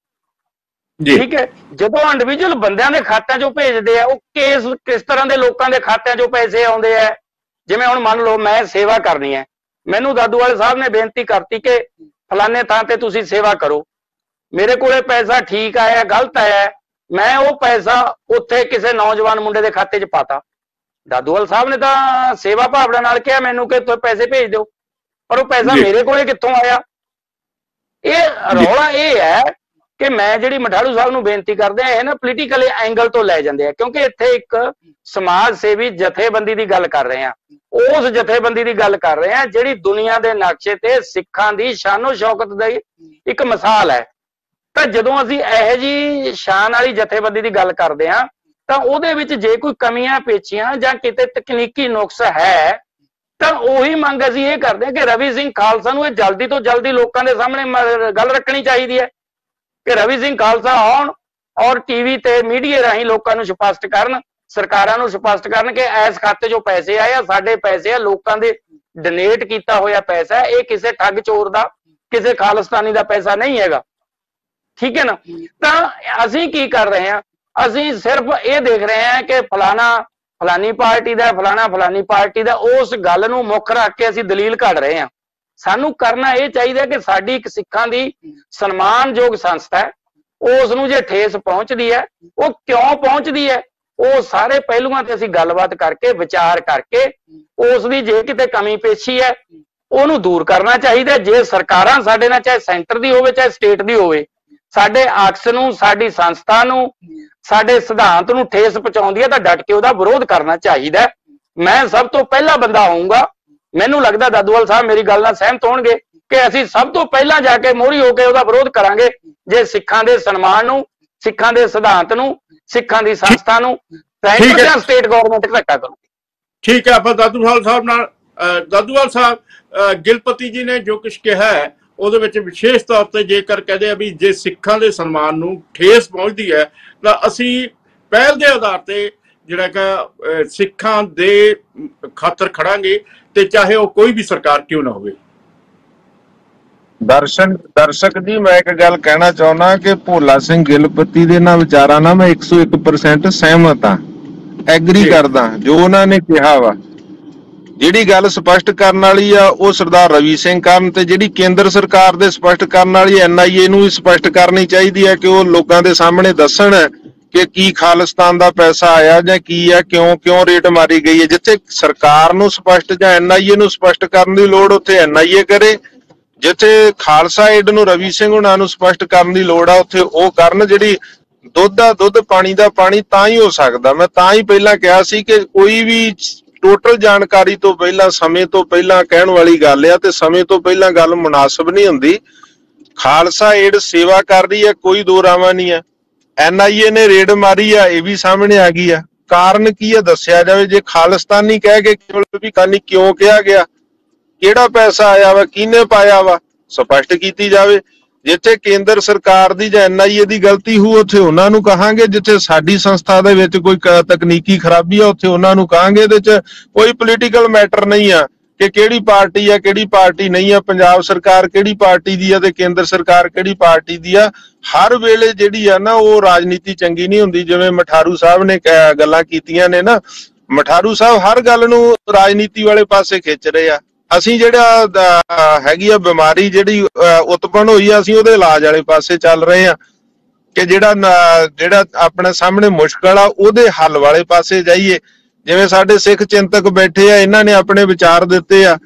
ਜੀ। ਠੀਕ ਹੈ? ਜਦੋਂ ਇੰਡੀਵਿਜੂਅਲ ਬੰਦਿਆਂ ਦੇ ਖਾਤਿਆਂ ਚੋਂ ਭੇਜਦੇ ਆ ਉਹ ਕਿਸ ਕਿਸ ਤਰ੍ਹਾਂ ਦੇ ਲੋਕਾਂ ਦੇ ਖਾਤਿਆਂ ਚੋਂ ਪੈਸੇ ਆਉਂਦੇ ਆ? ਜਿਵੇਂ ਹੁਣ ਮੰਨ ਲਓ ਮੈਂ ਸੇਵਾ ਕਰਨੀ ਹੈ। ਮੈਨੂੰ ਦਾਦੂਵਾਲੇ ਸਾਹਿਬ ਨੇ ਬੇਨਤੀ ਕਰਤੀ ਕਿ ਫਲਾਣੇ ਥਾਂ ਤੇ ਤੁਸੀਂ ਸੇਵਾ ਕਰੋ। ਮੇਰੇ ਕੋਲੇ ਪੈਸਾ ਠੀਕ ਆਇਆ ਗਲਤ ਆਇਆ ਮੈਂ ਉਹ ਪੈਸਾ ਉੱਥੇ ਕਿਸੇ ਨੌਜਵਾਨ ਮੁੰਡੇ ਦੇ ਖਾਤੇ 'ਚ ਪਾਤਾ। ਦਾਦੂਵਾਲ ਸਾਹਿਬ ਨੇ ਤਾਂ ਸੇਵਾ ਭਾਵਨਾ ਨਾਲ ਕਿਹਾ ਮੈਨੂੰ ਕਿ ਤੁਸੀਂ ਪੈਸੇ ਭੇਜ ਦਿਓ ਪਰ ਉਹ ਪੈਸਾ। ਮੇਰੇ ਕੋਲੇ ਕਿੱਥੋਂ ਆਇਆ? ਇਹ ਰੌਲਾ ਇਹ ਹੈ ਕਿ ਮੈਂ ਜਿਹੜੀ ਮਠਾੜੂ ਸਾਹਿਬ ਨੂੰ ਬੇਨਤੀ ਕਰਦੇ ਆ ਇਹ ਨਾ ਪੋਲੀਟੀਕਲ ਐਂਗਲ ਤੋਂ ਲੈ ਜਾਂਦੇ ਆ ਕਿਉਂਕਿ ਇੱਥੇ ਇੱਕ ਸਮਾਜ ਸੇਵੀ ਜਥੇਬੰਦੀ ਦੀ ਗੱਲ ਕਰ ਰਹੇ ਆ। ਉਸ ਜਥੇਬੰਦੀ ਦੀ ਗੱਲ ਕਰ ਰਹੇ ਹਾਂ, ਜਿਹੜੀ ਦੁਨੀਆ ਦੇ ਨਕਸ਼ੇ ਤੇ ਸਿੱਖਾਂ ਦੀ ਸ਼ਾਨੋ ਸ਼ੌਕਤ ਦੀ ਇੱਕ ਮਿਸਾਲ ਹੈ। ਤਾਂ ਜਦੋਂ ਅਸੀਂ ਇਹੋ ਜੀ ਸ਼ਾਨ ਵਾਲੀ ਜਥੇਬੰਦੀ ਦੀ ਗੱਲ ਕਰਦੇ ਆ ਤਾਂ ਉਹਦੇ ਵਿੱਚ ਜੇ ਕੋਈ ਕਮੀਆਂ ਪੇਚੀਆਂ ਜਾਂ ਕਿਤੇ ਤਕਨੀਕੀ ਨੁਕਸ ਹੈ, ਤਾਂ ਉਹੀ ਮੰਗ ਅਸੀਂ ਇਹ ਕਰਦੇ ਹਾਂ ਕਿ ਰਵੀ ਸਿੰਘ ਖਾਲਸਾ ਨੂੰ ਇਹ ਜਲਦੀ ਤੋਂ ਜਲਦੀ ਲੋਕਾਂ ਦੇ ਸਾਹਮਣੇ ਗੱਲ ਰੱਖਣੀ ਚਾਹੀਦੀ ਹੈ। ਕਿ ਰਵੀ ਸਿੰਘ ਖਾਲਸਾ ਆਉਣ ਔਰ ਟੀਵੀ ਤੇ ਮੀਡੀਆ ਰਾਹੀਂ ਲੋਕਾਂ ਨੂੰ ਸਪਸ਼ਟ ਕਰਨ। ਸਰਕਾਰਾਂ ਨੂੰ ਸਪਸ਼ਟ ਕਰਨ ਕਿ ਇਸ ਖਾਤੇ 'ਚੋਂ ਪੈਸੇ ਆਏ ਆ, ਸਾਡੇ ਪੈਸੇ ਆ, ਲੋਕਾਂ ਦੇ ਡੋਨੇਟ ਕੀਤਾ ਹੋਇਆ ਪੈਸਾ ਇਹ ਕਿਸੇ ਠੱਗ ਚੋਰ ਦਾ, ਕਿਸੇ ਖਾਲਿਸਤਾਨੀ ਦਾ ਪੈਸਾ ਨਹੀਂ ਹੈਗਾ। ਠੀਕ ਹੈ ਨਾ? ਤਾਂ ਅਸੀਂ ਕੀ ਕਰ ਰਹੇ ਹਾਂ? ਅਸੀਂ ਸਿਰਫ ਇਹ ਦੇਖ ਰਹੇ ਹਾਂ ਕਿ ਫਲਾਣਾ ਫਲਾਨੀ ਪਾਰਟੀ ਦਾ, ਫਲਾਣਾ ਫਲਾਨੀ ਪਾਰਟੀ ਦਾ, ਉਸ ਗੱਲ ਨੂੰ ਮੁੱਖ ਰੱਖ ਕੇ ਅਸੀਂ ਦਲੀਲ ਕੱਢ ਰਹੇ ਹਾਂ। ਸਾਨੂੰ ਕਰਨਾ ਇਹ ਚਾਹੀਦਾ ਕਿ ਸਾਡੀ ਇੱਕ ਸਿੱਖਾਂ ਦੀ ਸਨਮਾਨਯੋਗ ਸੰਸਥਾ ਹੈ, ਉਸ ਨੂੰ ਜੇ ਠੇਸ ਪਹੁੰਚਦੀ ਹੈ, ਉਹ ਕਿਉਂ ਪਹੁੰਚਦੀ ਹੈ? ਉਹ ਸਾਰੇ ਪਹਿਲੂਆਂ ਤੇ ਅਸੀਂ ਗੱਲਬਾਤ ਕਰਕੇ, ਵਿਚਾਰ ਕਰਕੇ, ਉਸ ਦੀ ਜੇ ਕਿਤੇ ਕਮੀ ਪੇਸ਼ੀ ਹੈ, ਉਹਨੂੰ ਦੂਰ ਕਰਨਾ ਚਾਹੀਦਾ ਜੇ ਸਰਕਾਰਾਂ ਸਾਡੇ ਨਾਲ, ਚਾਹੇ ਸੈਂਟਰ ਦੀ ਹੋਵੇ, ਚਾਹੇ ਸਟੇਟ ਦੀ ਹੋਵੇ, ਸਾਡੇ ਆਕਸ ਨੂੰ, ਸਾਡੀ ਸੰਸਥਾ ਨੂੰ, ਸਾਡੇ ਸਿਧਾਂਤ ਨੂੰ ਠੇਸ ਪਹੁੰਚਾਉਂਦੀ ਹੈ, ਤਾਂ ਡਟ ਕੇ ਉਹਦਾ ਵਿਰੋਧ ਕਰਨਾ ਚਾਹੀਦਾ ਮੈਂ ਸਭ ਤੋਂ ਪਹਿਲਾ ਬੰਦਾ ਹੋਊਂਗਾ ਮੈਨੂੰ ਲੱਗਦਾ ਦਾਦੂਵਾਲ ਸਾਹਿਬ ਮੇਰੀ ਗੱਲ ਨਾਲ ਸਹਿਮਤ ਹੋਣਗੇ ਕਿ ਅਸੀਂ ਸਭ ਤੋਂ ਪਹਿਲਾਂ ਜਾ ਕੇ ਮੋਹਰੀ ਹੋ ਕੇ ਉਹਦਾ ਵਿਰੋਧ ਕਰਾਂਗੇ। ਜੇ ਸਿੱਖਾਂ ਦੇ ਸਨਮਾਨ ਨੂੰ, ਸਿੱਖਾਂ ਦੇ ਸਿਧਾਂਤ ਨੂੰ ਸਿੱਖਾਂ ਦੀ ਸੰਸਥਾ ਨੂੰ ਸੈਂਟਰ। ਜਾਂ ਸਟੇਟ ਗਵਰਨਮੈਂਟ ਧੱਕਾ ਕਰੂਗੀ ਠੀਕ ਹੈ ਆਪਾਂ ਦਾਦੂਵਾਲ ਸਾਹਿਬ ਨਾਲ ਦਾਦੂਵਾਲ ਸਾਹਿਬ ਗਿਲਪਤੀ ਜੀ ਨੇ ਜੋ ਕੁਝ ਕਿਹਾ ਹੈ ਉਹਦੇ ਵਿੱਚ ਵਿਸ਼ੇਸ਼ ਤੌਰ ਤੇ ਜੇਕਰ ਕਹਦੇ ਆ ਵੀ ਜੇ ਸਿੱਖਾਂ ਦੇ ਸਨਮਾਨ ਨੂੰ ਠੇਸ ਪਹੁੰਚਦੀ ਹੈ ਤਾਂ ਅਸੀਂ ਪਹਿਲ ਦੇ ਆਧਾਰ ਤੇ ਜਿਹੜਾ ਕਿ ਸਿੱਖਾਂ ਦੇ ਖਾਤਰ ਖੜਾਂਗੇ ਤੇ ਚਾਹੇ ਉਹ ਕੋਈ ਵੀ ਸਰਕਾਰ ਕਿਉਂ ਨਾ ਹੋਵੇ ਦਰਸ਼ਨ ਦਰਸ਼ਕ ਜੀ ਮੈਂ ਇੱਕ ਗੱਲ ਕਹਿਣਾ ਚਾਹੁੰਦਾ ਕਿ ਭੋਲਾ ਸਿੰਘ ਗਿਲਪਤੀ ਦੇ ਨਾਲ ਵਿਚਾਰਾਂ ਨਾਲ ਮੈਂ 101% ਸਹਿਮਤ ਹਾਂ। ਐਗਰੀ। ਕਰਦਾ ਜੋ ਉਹਨਾਂ ਨੇ ਕਿਹਾ ਵਾ। ਜਿਹੜੀ ਗੱਲ ਸਪਸ਼ਟ ਕਰਨ ਵਾਲੀ ਆ ਉਹ ਸਰਦਾਰ ਰਵੀ ਸਿੰਘ ਕਰਨ ਤੇ ਜਿਹੜੀ ਕੇਂਦਰ ਸਰਕਾਰ ਦੇ ਸਪਸ਼ਟ ਕਰਨ ਵਾਲੀ ਐਨਆਈਏ ਨੂੰ ਵੀ ਸਪਸ਼ਟ ਕਰਨੀ ਚਾਹੀਦੀ ਹੈ ਕਿ ਉਹ ਲੋਕਾਂ ਦੇ ਸਾਹਮਣੇ ਦੱਸਣ ਕਿ ਕੀ ਖਾਲਿਸਤਾਨ ਦਾ ਪੈਸਾ ਆਇਆ ਜਾਂ ਕੀ ਆ ਕਿਉਂ ਕਿਉਂ ਰੇਟ ਮਾਰੀ ਗਈ ਹੈ। ਜਿੱਥੇ ਸਰਕਾਰ ਨੂੰ ਸਪਸ਼ਟ ਜਾਂ ਐਨਆਈਏ ਨੂੰ ਸਪਸ਼ਟ ਕਰਨ ਦੀ ਲੋੜ ਉੱਥੇ ਐਨਆਈਏ ਕਰੇ। ਜਿੱਥੇ ਖਾਲਸਾ ਏਡ ਨੂੰ ਰਵੀ ਸਿੰਘ ਹੁਣਾਂ ਨੂੰ ਸਪਸ਼ਟ ਕਰਨ ਦੀ ਲੋੜ ਆ, ਉੱਥੇ ਉਹ ਕਰਨ ਜਿਹੜੀ ਦੁੱਧ ਦਾ ਦੁੱਧ ਪਾਣੀ ਦਾ ਪਾਣੀ ਤਾਂ ਹੀ ਹੋ ਸਕਦਾ। ਮੈਂ ਤਾਂ ਹੀ ਪਹਿਲਾਂ ਕਿਹਾ ਸੀ ਕਿ ਕੋਈ ਵੀ ਟੋਟਲ ਜਾਣਕਾਰੀ ਤੋਂ ਪਹਿਲਾਂ, ਸਮੇਂ ਤੋਂ ਪਹਿਲਾਂ ਕਹਿਣ ਵਾਲੀ ਗੱਲ ਆ ਤੇ ਸਮੇਂ ਤੋਂ ਪਹਿਲਾਂ ਗੱਲ ਮੁਨਾਸਬ ਨਹੀਂ ਹੁੰਦੀ। ਖਾਲਸਾ ਏਡ ਸੇਵਾ ਕਰ ਰਹੀ ਹੈ ਕੋਈ ਦੋ ਰਾਵਾਂ ਨਹੀਂ ਆ। ਐਨਆਈਏ ਨੇ ਰੇਡ ਮਾਰੀ ਆ, ਇਹ ਵੀ ਸਾਹਮਣੇ ਆ ਗਈ ਆ। ਕਾਰਨ ਕੀ ਆ, ਦੱਸਿਆ ਜਾਵੇ। ਜੇ ਖਾਲਿਸਤਾਨੀ ਕਹਿ ਕੇ ਕੇਵਲ ਵੀ ਕਾਨੀ ਕਿਉਂ ਕਿਹਾ ਗਿਆ ਕਿਹੜਾ ਪੈਸਾ ਆਇਆ ਵਾ, ਕਿਹਨੇ ਪਾਇਆ ਵਾ, ਸਪਸ਼ਟ ਕੀਤੀ ਜਾਵੇ। ਜਿੱਥੇ ਕੇਂਦਰ ਸਰਕਾਰ ਦੀ ਜਾਂ ਐਨਆਈਏ ਦੀ ਗਲਤੀ ਹੋ ਉੱਥੇ ਉਹਨਾਂ ਨੂੰ ਕਹਾਂਗੇ। ਜਿੱਥੇ ਸਾਡੀ ਸੰਸਥਾ ਦੇ ਵਿੱਚ ਕੋਈ ਤਕਨੀਕੀ ਖਰਾਬੀ ਆ, ਉੱਥੇ ਉਹਨਾਂ ਨੂੰ ਕਹਾਂਗੇ। ਇਹਦੇ 'ਚ ਕੋਈ ਪੋਲੀਟੀਕਲ ਮੈਟਰ ਨਹੀਂ ਆ ਕਿ ਕਿਹੜੀ ਪਾਰਟੀ ਆ, ਕਿਹੜੀ ਪਾਰਟੀ ਨਹੀਂ ਆ। ਪੰਜਾਬ ਸਰਕਾਰ ਕਿਹੜੀ ਪਾਰਟੀ ਦੀ ਆ ਤੇ ਕੇਂਦਰ ਸਰਕਾਰ ਕਿਹੜੀ ਪਾਰਟੀ ਦੀ ਆ। ਹਰ ਵੇਲੇ ਜਿਹੜੀ ਆ ਨਾ, ਉਹ ਰਾਜਨੀਤੀ ਚੰਗੀ ਨਹੀਂ ਹੁੰਦੀ। ਜਿਵੇਂ ਮਠਾਰੂ ਸਾਹਿਬ ਨੇ ਕ- ਗੱਲਾਂ ਕੀਤੀਆਂ ਨੇ ਨਾ। ਮਠਾਰੂ ਸਾਹਿਬ ਹਰ ਗੱਲ ਨੂੰ ਰਾਜਨੀਤੀ ਵਾਲੇ ਪਾਸੇ ਖਿੱਚ ਰਹੇ ਆ। ਅਸੀਂ ਜਿਹੜਾ ਹੈਗੀ ਆ ਬਿਮਾਰੀ ਜਿਹੜੀ ਅਹ, ਹੋਈ ਆ ਅਸੀਂ ਉਹਦੇ ਇਲਾਜ ਵਾਲੇ ਪਾਸੇ ਚੱਲ ਰਹੇ ਆ। ਕਿ ਜਿਹੜਾ ਜਿਹੜਾ ਆਪਣੇ ਸਾਹਮਣੇ ਮੁਸ਼ਕਲ ਆ ਉਹਦੇ ਹੱਲ ਵਾਲੇ ਪਾਸੇ ਜਾਈਏ। ਜਿਵੇਂ ਸਾਡੇ ਸਿੱਖ ਚਿੰਤਕ ਬੈਠੇ ਆ ਇਹਨਾਂ ਨੇ ਆਪਣੇ ਵਿਚਾਰ ਦਿੱਤੇ ਆ।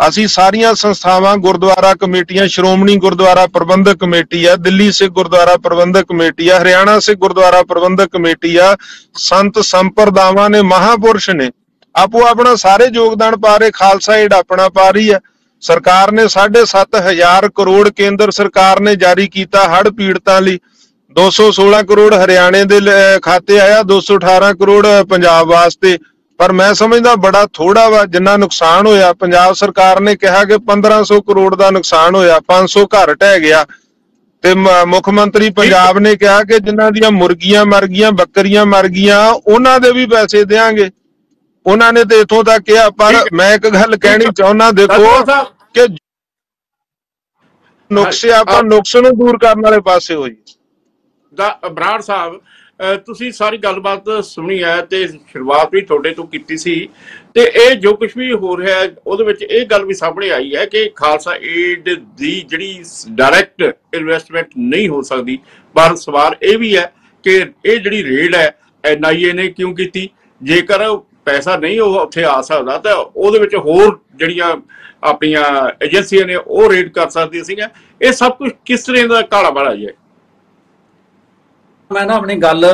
ਅਸੀਂ ਸਾਰੀਆਂ ਸੰਸਥਾਵਾਂ ਗੁਰਦੁਆਰਾ ਕਮੇਟੀਆਂ ਸ਼੍ਰੋਮਣੀ ਗੁਰਦੁਆਰਾ ਪ੍ਰਬੰਧਕ ਕਮੇਟੀ ਆ ਦਿੱਲੀ ਸਿੱਖ ਗੁਰਦੁਆਰਾ ਪ੍ਰਬੰਧਕ ਕਮੇਟੀ ਆ ਹਰਿਆਣਾ ਸਿੱਖ ਗੁਰਦੁਆਰਾ ਪ੍ਰਬੰਧਕ ਕਮੇਟੀ ਆ। ਸੰਤ ਸੰਪਰਦਾਵਾਂ ਨੇ ਮਹਾਪੁਰਸ਼ ਨੇ ਆਪੋ ਆਪਣਾ ਸਾਰੇ ਯੋਗਦਾਨ ਪਾ ਰਹੇ, ਖਾਲਸਾ ਏਡ ਆਪਣਾ ਪਾ ਰਹੀ ਹੈ। ਸਰਕਾਰ ਨੇ 7.5000 ਕਰੋੜ ਕੇਂਦਰ ਸਰਕਾਰ ਨੇ ਜਾਰੀ ਕੀਤਾ ਹੜ ਪੀੜਤਾਂ ਲਈ। 216 ਕਰੋੜ ਹਰਿਆਣੇ ਦੇ ਖਾਤੇ ਆਇਆ 218 ਕਰੋੜ ਪੰਜਾਬ ਵਾਸਤੇ। ਪਰ ਮੈਂ ਸਮਝਦਾ ਬੜਾ ਥੋੜਾ ਵਾ, ਜਿੰਨਾ ਨੁਕਸਾਨ ਹੋਇਆ। ਪੰਜਾਬ ਸਰਕਾਰ ਨੇ ਕਿਹਾ ਕਿ 1500 ਕਰੋੜ ਦਾ ਨੁਕਸਾਨ ਹੋਇਆ 500 ਘਰ ਢਹਿ ਗਿਆ। ਤੇ ਮੁੱਖ ਮੰਤਰੀ ਪੰਜਾਬ ਨੇ ਕਿਹਾ ਕਿ ਜਿਨ੍ਹਾਂ ਦੀਆਂ ਮੁਰਗੀਆਂ ਮਰ ਗਈਆਂ, ਬੱਕਰੀਆਂ ਮਰ ਗਈਆਂ, ਉਹਨਾਂ ਦੇ ਵੀ ਪੈਸੇ ਦੇਾਂਗੇ ਉਹਨਾਂ ਨੇ ਤੇ ਇਥੋਂ ਤੱਕ ਕਿਹਾ ਪਰ। ਮੈਂ ਇੱਕ ਗੱਲ ਕਹਿਣੀ ਚਾਹੁੰਦਾ ਦੇਖੋ ਕਿ ਨੁਕਸੇ ਆਪਾਂ ਨੁਕਸ ਨੂੰ ਦੂਰ ਕਰਨ ਵਾਲੇ ਪਾਸੇ ਹੋ ਜੀ ਦਾ ਬਰਾੜ ਸਾਹਿਬ ਤੁਸੀਂ ਸਾਰੀ ਗੱਲਬਾਤ ਸੁਣੀ ਹੈ ਤੇ ਸ਼ੁਰੂਆਤ ਵੀ ਤੁਹਾਡੇ ਤੋਂ ਕੀਤੀ ਸੀ ਤੇ ਇਹ ਜੋ ਕੁਝ ਵੀ ਹੋ ਰਿਹਾ ਹੈ ਉਹਦੇ ਵਿੱਚ ਇਹ ਗੱਲ ਵੀ ਸਾਹਮਣੇ ਆਈ ਹੈ ਕਿ ਖਾਲਸਾ ਏਡ ਦੀ ਜਿਹੜੀ ਡਾਇਰੈਕਟ ਇਨਵੈਸਟਮੈਂਟ ਨਹੀਂ ਹੋ ਸਕਦੀ। ਪਰ ਸਵਾਲ ਇਹ ਵੀ ਹੈ ਕਿ ਇਹ ਜਿਹੜੀ ਰੇਡ ਹੈ ਐਨਆਈਏ ਨੇ ਕਿਉਂ ਕੀਤੀ? ਜੇਕਰ ਪੈਸਾ ਨਹੀਂ ਉਹ ਉੱਥੇ ਆ ਸਕਦਾ, ਤਾਂ ਉਹਦੇ ਵਿੱਚ ਹੋਰ ਜਿਹੜੀਆਂ ਆਪਣੀਆਂ ਏਜੰਸੀਆਂ ਨੇ, ਉਹ ਰੇਡ ਕਰ ਸਕਦੀਆਂ ਸੀਗੀਆਂ। ਇਹ ਸਭ ਕੁਝ ਕਿਸ ਤਰ੍ਹਾਂ ਦਾ ਕਾਲਾ ਬਾਲਾ ਜੀ ਮੈਂ ਨਾ ਆਪਣੀ ਗੱਲ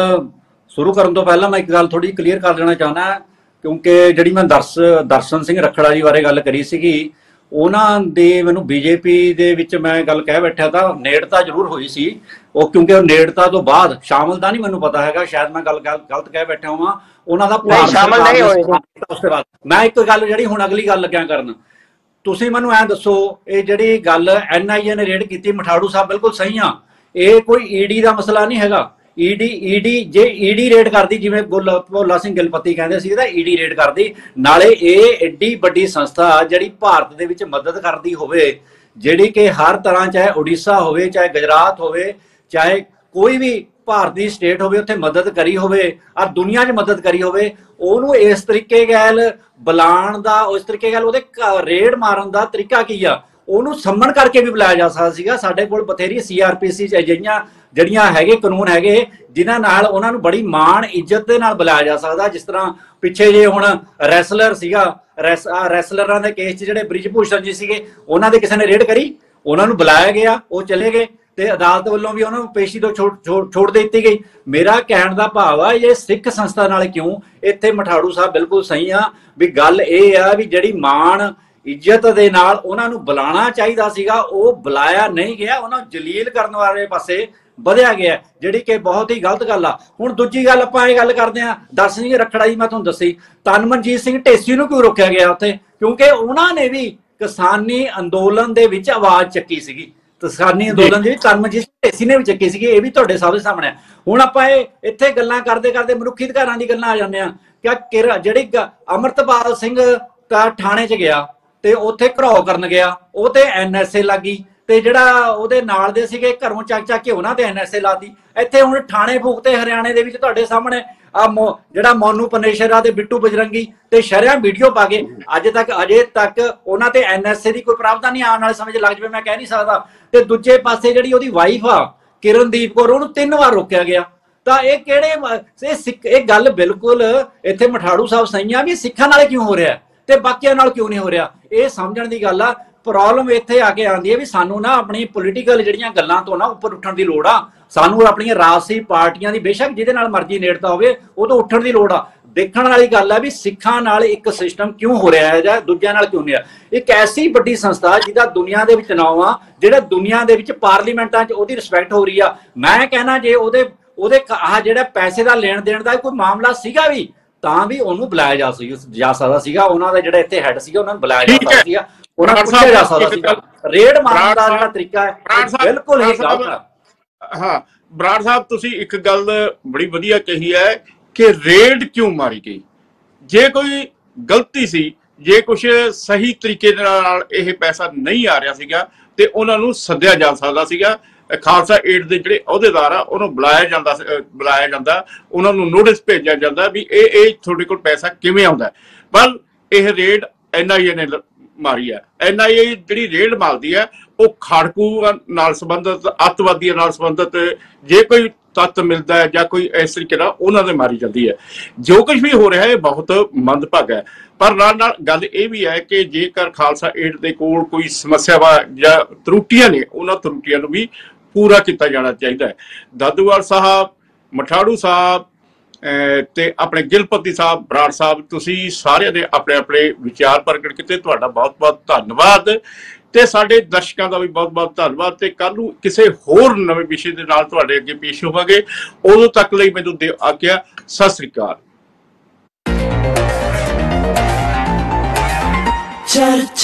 ਸ਼ੁਰੂ ਕਰਨ ਤੋਂ ਪਹਿਲਾਂ ਮੈਂ ਇੱਕ ਗੱਲ ਥੋੜੀ ਕਲੀਅਰ ਕਰ ਦੇਣਾ ਚਾਹੁੰਦਾ, ਕਿਉਂਕਿ ਜਿਹੜੀ ਮੈਂ ਦਰਸ, ਦਰਸ਼ਨ ਸਿੰਘ ਰਖੜਾ ਜੀ ਬਾਰੇ ਗੱਲ ਕਰੀ ਸੀਗੀ ਉਹਨਾਂ ਦੇ ਮੈਨੂੰ ਬੀਜੇਪੀ ਦੇ ਵਿੱਚ ਮੈਂ ਗੱਲ ਕਹਿ ਬੈਠਾ ਤਾਂ ਨੇੜਤਾ ਜ਼ਰੂਰ ਹੋਈ ਸੀ। ਉਹ ਕਿਉਂਕਿ ਉਹ ਨੇੜਤਾ ਤੋਂ ਬਾਅਦ ਸ਼ਾਮਲ ਦਾ ਨਹੀਂ ਮੈਨੂੰ ਪਤਾ ਹੈਗਾ ਸ਼ਾਇਦ ਮੈਂ ਗੱਲ ਗਲ- ਗਲਤ ਕਹਿ ਬੈਠਾ ਹਾਂ ਉਹਨਾਂ ਦਾ ਨਹੀਂ, ਸ਼ਾਮਲ ਨਹੀਂ ਹੋਏ। ਉਸ ਤੋਂ ਬਾਅਦ। ਮੈਂ ਇੱਕ ਗੱਲ ਜਿਹੜੀ ਹੁਣ ਅਗਲੀ ਗੱਲ ਲੱਗਿਆ ਕਰਨ। ਤੁਸੀਂ ਮੈਨੂੰ ਐਂ ਦੱਸੋ ਇਹ ਜਿਹੜੀ ਗੱਲ ਐਨਆਈਏ ਨੇ ਰੇਡ ਕੀਤੀ ਮਠਾੜੂ ਸਾਹਿਬ ਬਿਲਕੁਲ ਸਹੀ ਆ। ਇਹ ਕੋਈ ਈਡੀ ਦਾ ਮਸਲਾ ਨਹੀਂ ਹੈਗਾ। ਈਡੀ ਈਡੀ ਜੇ ਈਡੀ ਰੇਡ ਕਰਦੀ, ਜਿਵੇਂ ਗੁੱਲ ਭੋਲਾ ਸਿੰਘ ਗਿਲਪਤੀ ਕਹਿੰਦੇ ਸੀ ਤਾਂ ਈਡੀ ਰੇਡ ਕਰਦੀ। ਨਾਲੇ ਇਹ ਐਡੀ ਵੱਡੀ ਸੰਸਥਾ ਜਿਹੜੀ ਭਾਰਤ ਦੇ ਵਿੱਚ ਮਦਦ ਕਰਦੀ ਹੋਵੇ, ਜਿਹੜੀ ਕਿ ਹਰ ਤਰ੍ਹਾਂ ਚਾਹੇ ਓਡੀਸ਼ਾ ਹੋਵੇ, ਚਾਹੇ ਗੁਜਰਾਤ ਹੋਵੇ, ਚਾਹੇ ਕੋਈ ਵੀ ਭਾਰਤ ਦੀ ਸਟੇਟ ਹੋਵੇ, ਉੱਥੇ ਮਦਦ ਕਰੀ ਹੋਵੇ ਔਰ ਦੁਨੀਆ 'ਚ ਮਦਦ ਕਰੀ ਹੋਵੇ, ਉਹਨੂੰ ਇਸ ਤਰੀਕੇ ਗੈਲ ਬੁਲਾਉਣ ਦਾ, ਉਸ ਤਰੀਕੇ ਗੈਲ ਉਹਦੇ ਘ- ਰੇਡ ਮਾਰਨ ਦਾ ਤਰੀਕਾ ਕੀ ਆ? ਉਹਨੂੰ ਸੰਮਣ ਕਰਕੇ ਵੀ ਬੁਲਾਇਆ ਜਾ ਸਕਦਾ ਸੀਗਾ। ਸਾਡੇ ਕੋਲ ਬਥੇਰੀ ਸੀਆਰਪੀਸੀ ਚ ਅਜਿਹੀਆਂ ਜਿਹੜੀਆਂ ਹੈਗੇ ਕਾਨੂੰਨ ਹੈਗੇ, ਜਿਨ੍ਹਾਂ ਨਾਲ ਉਹਨਾਂ ਨੂੰ ਬੜੀ ਮਾਣ, ਇੱਜ਼ਤ ਦੇ ਨਾਲ ਬੁਲਾਇਆ ਜਾ ਸਕਦਾ। ਜਿਸ ਤਰ੍ਹਾਂ ਪਿੱਛੇ ਜੇ ਹੁਣ ਰੈਸਲਰ ਸੀਗਾ ਰੈਸਲਰਾਂ ਦੇ ਕੇਸ 'ਚ ਜਿਹੜੇ ਬ੍ਰਿਜ ਜੀ ਸੀਗੇ, ਉਹਨਾਂ ਦੇ ਕਿਸੇ ਨੇ ਰੇਡ ਕਰੀ, ਉਹਨਾਂ ਨੂੰ ਬੁਲਾਇਆ ਗਿਆ, ਉਹ ਚਲੇ ਗਏ ਤੇ ਅਦਾਲਤ ਵੱਲੋਂ ਵੀ ਉਹਨਾਂ ਨੂੰ ਪੇਸ਼ੀ ਤੋਂ ਛੋੜ, ਛੋੜ- ਦਿੱਤੀ ਗਈ। ਮੇਰਾ ਕਹਿਣ ਦਾ ਭਾਵ ਆ, ਇਹ ਸਿੱਖ ਸੰਸਥਾ ਨਾਲ ਕਿਉਂ? ਇੱਥੇ ਮਠਾੜੂ ਸਾਹਿਬ ਬਿਲਕੁਲ ਸਹੀ ਆ, ਵੀ ਗੱਲ ਇਹ ਆ ਵੀ ਜਿਹੜੀ ਮਾਣ, ਇੱਜ਼ਤ ਦੇ ਨਾਲ ਉਹਨਾਂ ਨੂੰ ਬੁਲਾਉਣਾ ਚਾਹੀਦਾ ਸੀਗਾ, ਉਹ ਬੁਲਾਇਆ ਨਹੀਂ ਗਿਆ, ਉਹਨਾਂ ਨੂੰ ਜਲੀਲ ਕਰਨ ਵਾਲੇ ਪਾਸੇ ਵਧਿਆ ਗਿਆ ਜਿਹੜੀ ਕਿ ਬਹੁਤ ਹੀ ਗਲਤ ਗੱਲ ਆ। ਹੁਣ ਦੂਜੀ ਗੱਲ ਆਪਾਂ ਇਹ ਗੱਲ ਕਰਦੇ ਆ ਦਰਸ਼ਨ ਰਖੜਾ ਜੀ ਮੈਂ ਤੁਹਾਨੂੰ ਦੱਸੀ। ਤਨਮਨਜੀਤ ਸਿੰਘ ਢੇਸੀ ਨੂੰ ਕਿਉਂ ਰੋਕਿਆ ਗਿਆ ਉੱਥੇ? ਕਿਉਂਕਿ ਉਹਨਾਂ ਨੇ ਵੀ ਕਿਸਾਨੀ ਅੰਦੋਲਨ ਦੇ ਵਿੱਚ ਆਵਾਜ਼ ਚੱਕੀ ਸੀਗੀ। ਕਿਸਾਨੀ ਅੰਦੋਲਨ ਦੇ ਵਿੱਚ ਤਨਮਨਜੀਤ ਸਿੰਘ ਢੇਸੀ ਨੇ ਵੀ ਚੱਕੀ ਸੀਗੀ ਇਹ ਵੀ ਤੁਹਾਡੇ ਸਾਹਮਣੇ ਆ। ਹੁਣ ਆਪਾਂ ਇਹ ਇੱਥੇ ਗੱਲਾਂ ਕਰਦੇ ਕਰਦੇ ਮਨੁੱਖੀ ਅਧਿਕਾਰਾਂ ਦੀ ਗੱਲਾਂ ਆ ਜਾਂਦੇ ਆ ਕਿ ਜਿਹੜੀ ਅਮਰਤਪਾਲ ਸਿੰਘ ਤਾਂ ਥਾਣੇ 'ਚ ਗਿਆ ਤੇ ਉੱਥੇ ਘਰੋ ਕਰਨ ਗਿਆ ਉਹ ਤੇ ਐਨਐਸਏ ਲੱਗੀ ਤੇ ਜਿਹੜਾ ਉਹਦੇ ਨਾਲ ਦੇ ਸੀਗੇ, ਘਰੋਂ ਚੱਕ ਚੱਕ ਕੇ ਉਹਨਾਂ ਤੇ ਐਨਐਸਏ ਲਾਦੀ ਇੱਥੇ ਹੁਣ ਥਾਣੇ ਫੂਕਤੇ ਹਰਿਆਣੇ ਦੇ ਵਿੱਚ ਤੁਹਾਡੇ ਸਾਹਮਣੇ ਆ ਜਿਹੜਾ ਮੋਨੂ ਪਨੇਸ਼ਰ ਤੇ ਬਿੱਟੂ ਬਜਰੰਗੀ ਤੇ ਸ਼ਰਿਆ ਵੀਡੀਓ ਪਾ ਕੇ ਅੱਜ ਤੱਕ, ਅਜੇ ਤੱਕ ਉਹਨਾਂ ਤੇ ਐਨਐਸਏ ਦੀ ਕੋਈ ਪ੍ਰਾਵਧਾਨ ਨਹੀਂ ਆਉਣ ਵਾਲੇ ਸਮੇਂ 'ਚ ਲੱਗ ਜਵੇ, ਮੈਂ ਕਹਿ ਨਹੀਂ ਸਕਦਾ। ਤੇ ਦੂਜੇ ਪਾਸੇ ਜਿਹੜੀ ਉਹਦੀ ਵਾਈਫ ਆ, ਕਿਰਨਦੀਪ ਕੌਰ, ਉਹਨੂੰ ਤਿੰਨ ਵਾਰ ਰੋਕਿਆ ਗਿਆ। ਤਾਂ ਇਹ ਕਿਹੜੇ ਇਹ ਸਿੱਖ, ਇਹ ਗੱਲ ਬਿਲਕੁਲ ਇੱਥੇ ਮਠਾੜੂ ਸਾਹਿਬ ਸਹੀ ਆ ਵੀ ਸਿੱਖਾਂ ਨਾਲ ਕਿਉਂ ਹੋ ਰਿਹਾ? ਤੇ ਬਾਕੀਆਂ ਨਾਲ ਕਿਉਂ ਨਹੀਂ ਹੋ ਰਿਹਾ? ਇਹ ਸਮਝਣ ਦੀ ਗੱਲ ਆ ਪ੍ਰੋਬਲਮ ਇੱਥੇ ਆ ਕੇ ਆਉਂਦੀ ਹੈ ਵੀ ਸਾਨੂੰ ਨਾ ਆਪਣੀ ਪੋਲੀਟੀਕਲ ਜਿਹੜੀਆਂ ਗੱਲਾਂ ਤੋਂ ਨਾ ਉੱਪਰ ਉੱਠਣ ਦੀ ਲੋੜ ਆ। ਸਾਨੂੰ ਆਪਣੀਆਂ ਰਾਜਸੀ ਪਾਰਟੀਆਂ ਦੀ ਬੇਸ਼ੱਕ ਜਿਹਦੇ ਨਾਲ ਮਰਜ਼ੀ ਨੇੜਤਾ ਹੋਵੇ, ਉਹ ਤੋਂ ਉੱਠਣ ਦੀ ਲੋੜ ਆ। ਦੇਖਣ ਵਾਲੀ ਗੱਲ ਆ ਵੀ ਸਿੱਖਾਂ ਨਾਲ ਇੱਕ ਸਿਸਟਮ ਕਿਉਂ ਹੋ ਰਿਹਾ ਹੈ ਜਾਂ ਦੂਜਿਆਂ ਨਾਲ ਕਿਉਂ ਨਹੀਂ ਆ। ਇੱਕ ਐਸੀ ਵੱਡੀ ਸੰਸਥਾ ਜਿਹਦਾ ਦੁਨੀਆ ਦੇ ਵਿੱਚ ਨਾਮ ਆ, ਜਿਹੜਾ ਦੁਨੀਆ ਦੇ ਵਿੱਚ ਪਾਰਲੀਮੈਂਟਾਂ 'ਚ ਉਹਦੀ ਰਿਸਪੈਕਟ ਹੋ ਰਹੀ ਆ। ਮੈਂ ਕਹਿਣਾ ਜੇ ਉਹਦੇ ਉਹਦੇ ਆ ਜਿਹੜਾ ਪੈਸੇ ਦਾ ਲੈਣ ਦੇਣ ਦਾ ਕੋਈ ਮਾਮਲਾ ਸੀਗਾ ਵੀ ਤਾਂ ਵੀ ਉਹਨੂੰ ਬੁਲਾਇਆ ਜਾ ਸੀ ਜਾ ਸਕਦਾ ਸੀਗਾ। ਉਹਨਾਂ ਦਾ ਜਿਹੜਾ ਇੱਥੇ ਹੈੱਡ ਸੀਗਾ ਉਹਨਾਂ ਨੂੰ ਬੁਲਾਇਆ ਜਾ। ਸਕਦਾ ਸੀਗਾ। ਉਹਨਾਂ ਨੂੰ ਪੁੱਛਿਆ ਜਾ ਸਕਦਾ ਸੀਗਾ। ਰੇਡ ਮਾਰਨ ਦਾ ਜਿਹੜਾ ਤਰੀਕਾ ਹੈ ਬਿਲਕੁਲ ਹੀ ਗਲਤ ਹੈ। ਹਾਂ ਬਰਾੜ ਸਾਹਿਬ ਤੁਸੀਂ ਇੱਕ ਗੱਲ ਬੜੀ ਵਧੀਆ ਕਹੀ ਹੈ ਕਿ ਰੇਡ ਕਿਉਂ ਮਾਰੀ ਗਈ? ਜੇ ਕੋਈ ਗਲਤੀ ਸੀ ਜੇ ਕੁਝ ਸਹੀ ਤਰੀਕੇ ਦੇ ਨਾਲ ਇਹ ਪੈਸਾ ਨਹੀਂ ਆ ਰਿਹਾ ਸੀਗਾ ਤੇ ਉਹਨਾਂ ਨੂੰ ਸੱਦਿਆ ਜਾ ਸਕਦਾ ਸੀਗਾ। ਖਾਲਸਾ ਏਡ ਦੇ ਜਿਹੜੇ ਅਹੁਦੇਦਾਰ ਆ, ਉਹਨੂੰ ਬੁਲਾਇਆ ਜਾਂਦਾ ਬੁਲਾਇਆ ਜਾਂਦਾ, ਉਹਨਾਂ ਨੂੰ ਨੋਟਿਸ ਭੇਜਿਆ ਜਾਂਦਾ ਵੀ ਇਹ ਇਹ ਤੁਹਾਡੇ ਕੋਲ ਪੈਸਾ ਕਿਵੇਂ ਆਉਂਦਾ ਪਰ ਇਹ ਰੇਡ ਐਨਆਈਏ ਨੇ ਮਾਰੀ ਹੈ। ਐਨਆਈਏ ਜਿਹੜੀ ਰੇਡ ਮਾਰਦੀ ਹੈ, ਉਹ ਖਾੜਕੂ ਨਾਲ ਸੰਬੰਧਿਤ, ਅੱਤਵਾਦੀਆਂ ਨਾਲ ਸੰਬੰਧਿਤ, ਜੇ ਕੋਈ ਤੱਤ ਮਿਲਦਾ ਹੈ ਜਾਂ ਕੋਈ ਇਸ ਤਰੀਕੇ ਨਾਲ ਉਹਨਾਂ ਦੇ ਮਾਰੀ ਜਾਂਦੀ ਹੈ। ਜੋ ਕੁਝ ਵੀ ਹੋ ਰਿਹਾ ਹੈ ਇਹ ਬਹੁਤ ਮੰਦਭਾਗਾ ਹੈ। ਪਰ ਨਾਲ ਨਾਲ ਗੱਲ ਇਹ ਵੀ ਹੈ ਕਿ ਜੇਕਰ ਖਾਲਸਾ ਏਡ ਦੇ ਕੋਲ ਕੋਈ ਸਮੱਸਿਆਵਾਂ ਜਾਂ ਤਰੁੱਟੀਆਂ ਨੇ, ਉਹਨਾਂ ਤਰੁੱਟੀਆਂ ਨੂੰ ਵੀ ਪੂਰਾ ਕੀਤਾ ਜਾਣਾ ਚਾਹੀਦਾ ਹੈ। ਦਾਦੂਵਾਲ ਸਾਹਿਬ, ਮਠਾੜੂ ਸਾਹਿਬ ਤੇ ਆਪਣੇ ਗਿਲਪਤੀ ਸਾਹਿਬ, ਬਰਾੜ ਸਾਹਿਬ, ਤੁਸੀਂ ਸਾਰਿਆਂ ਨੇ ਆਪਣੇ ਆਪਣੇ ਵਿਚਾਰ ਪ੍ਰਗਟ ਕੀਤੇ। ਤੁਹਾਡਾ ਬਹੁਤ ਬਹੁਤ ਧੰਨਵਾਦ। ਤੇ ਸਾਡੇ ਦਰਸ਼ਕਾਂ ਦਾ ਵੀ ਬਹੁਤ ਬਹੁਤ ਧੰਨਵਾਦ। ਤੇ ਕੱਲ ਨੂੰ ਕਿਸੇ ਹੋਰ ਨਵੇਂ ਵਿਸ਼ੇ ਦੇ ਨਾਲ ਤੁਹਾਡੇ ਅੱਗੇ ਪੇਸ਼ ਹੋਵਾਂਗੇ। ਉਦੋਂ ਤੱਕ ਲਈ ਮੈਨੂੰ ਦੇ ਆਗਿਆ। ਸਤਿ ਸ੍ਰੀ ਅਕਾਲ। Church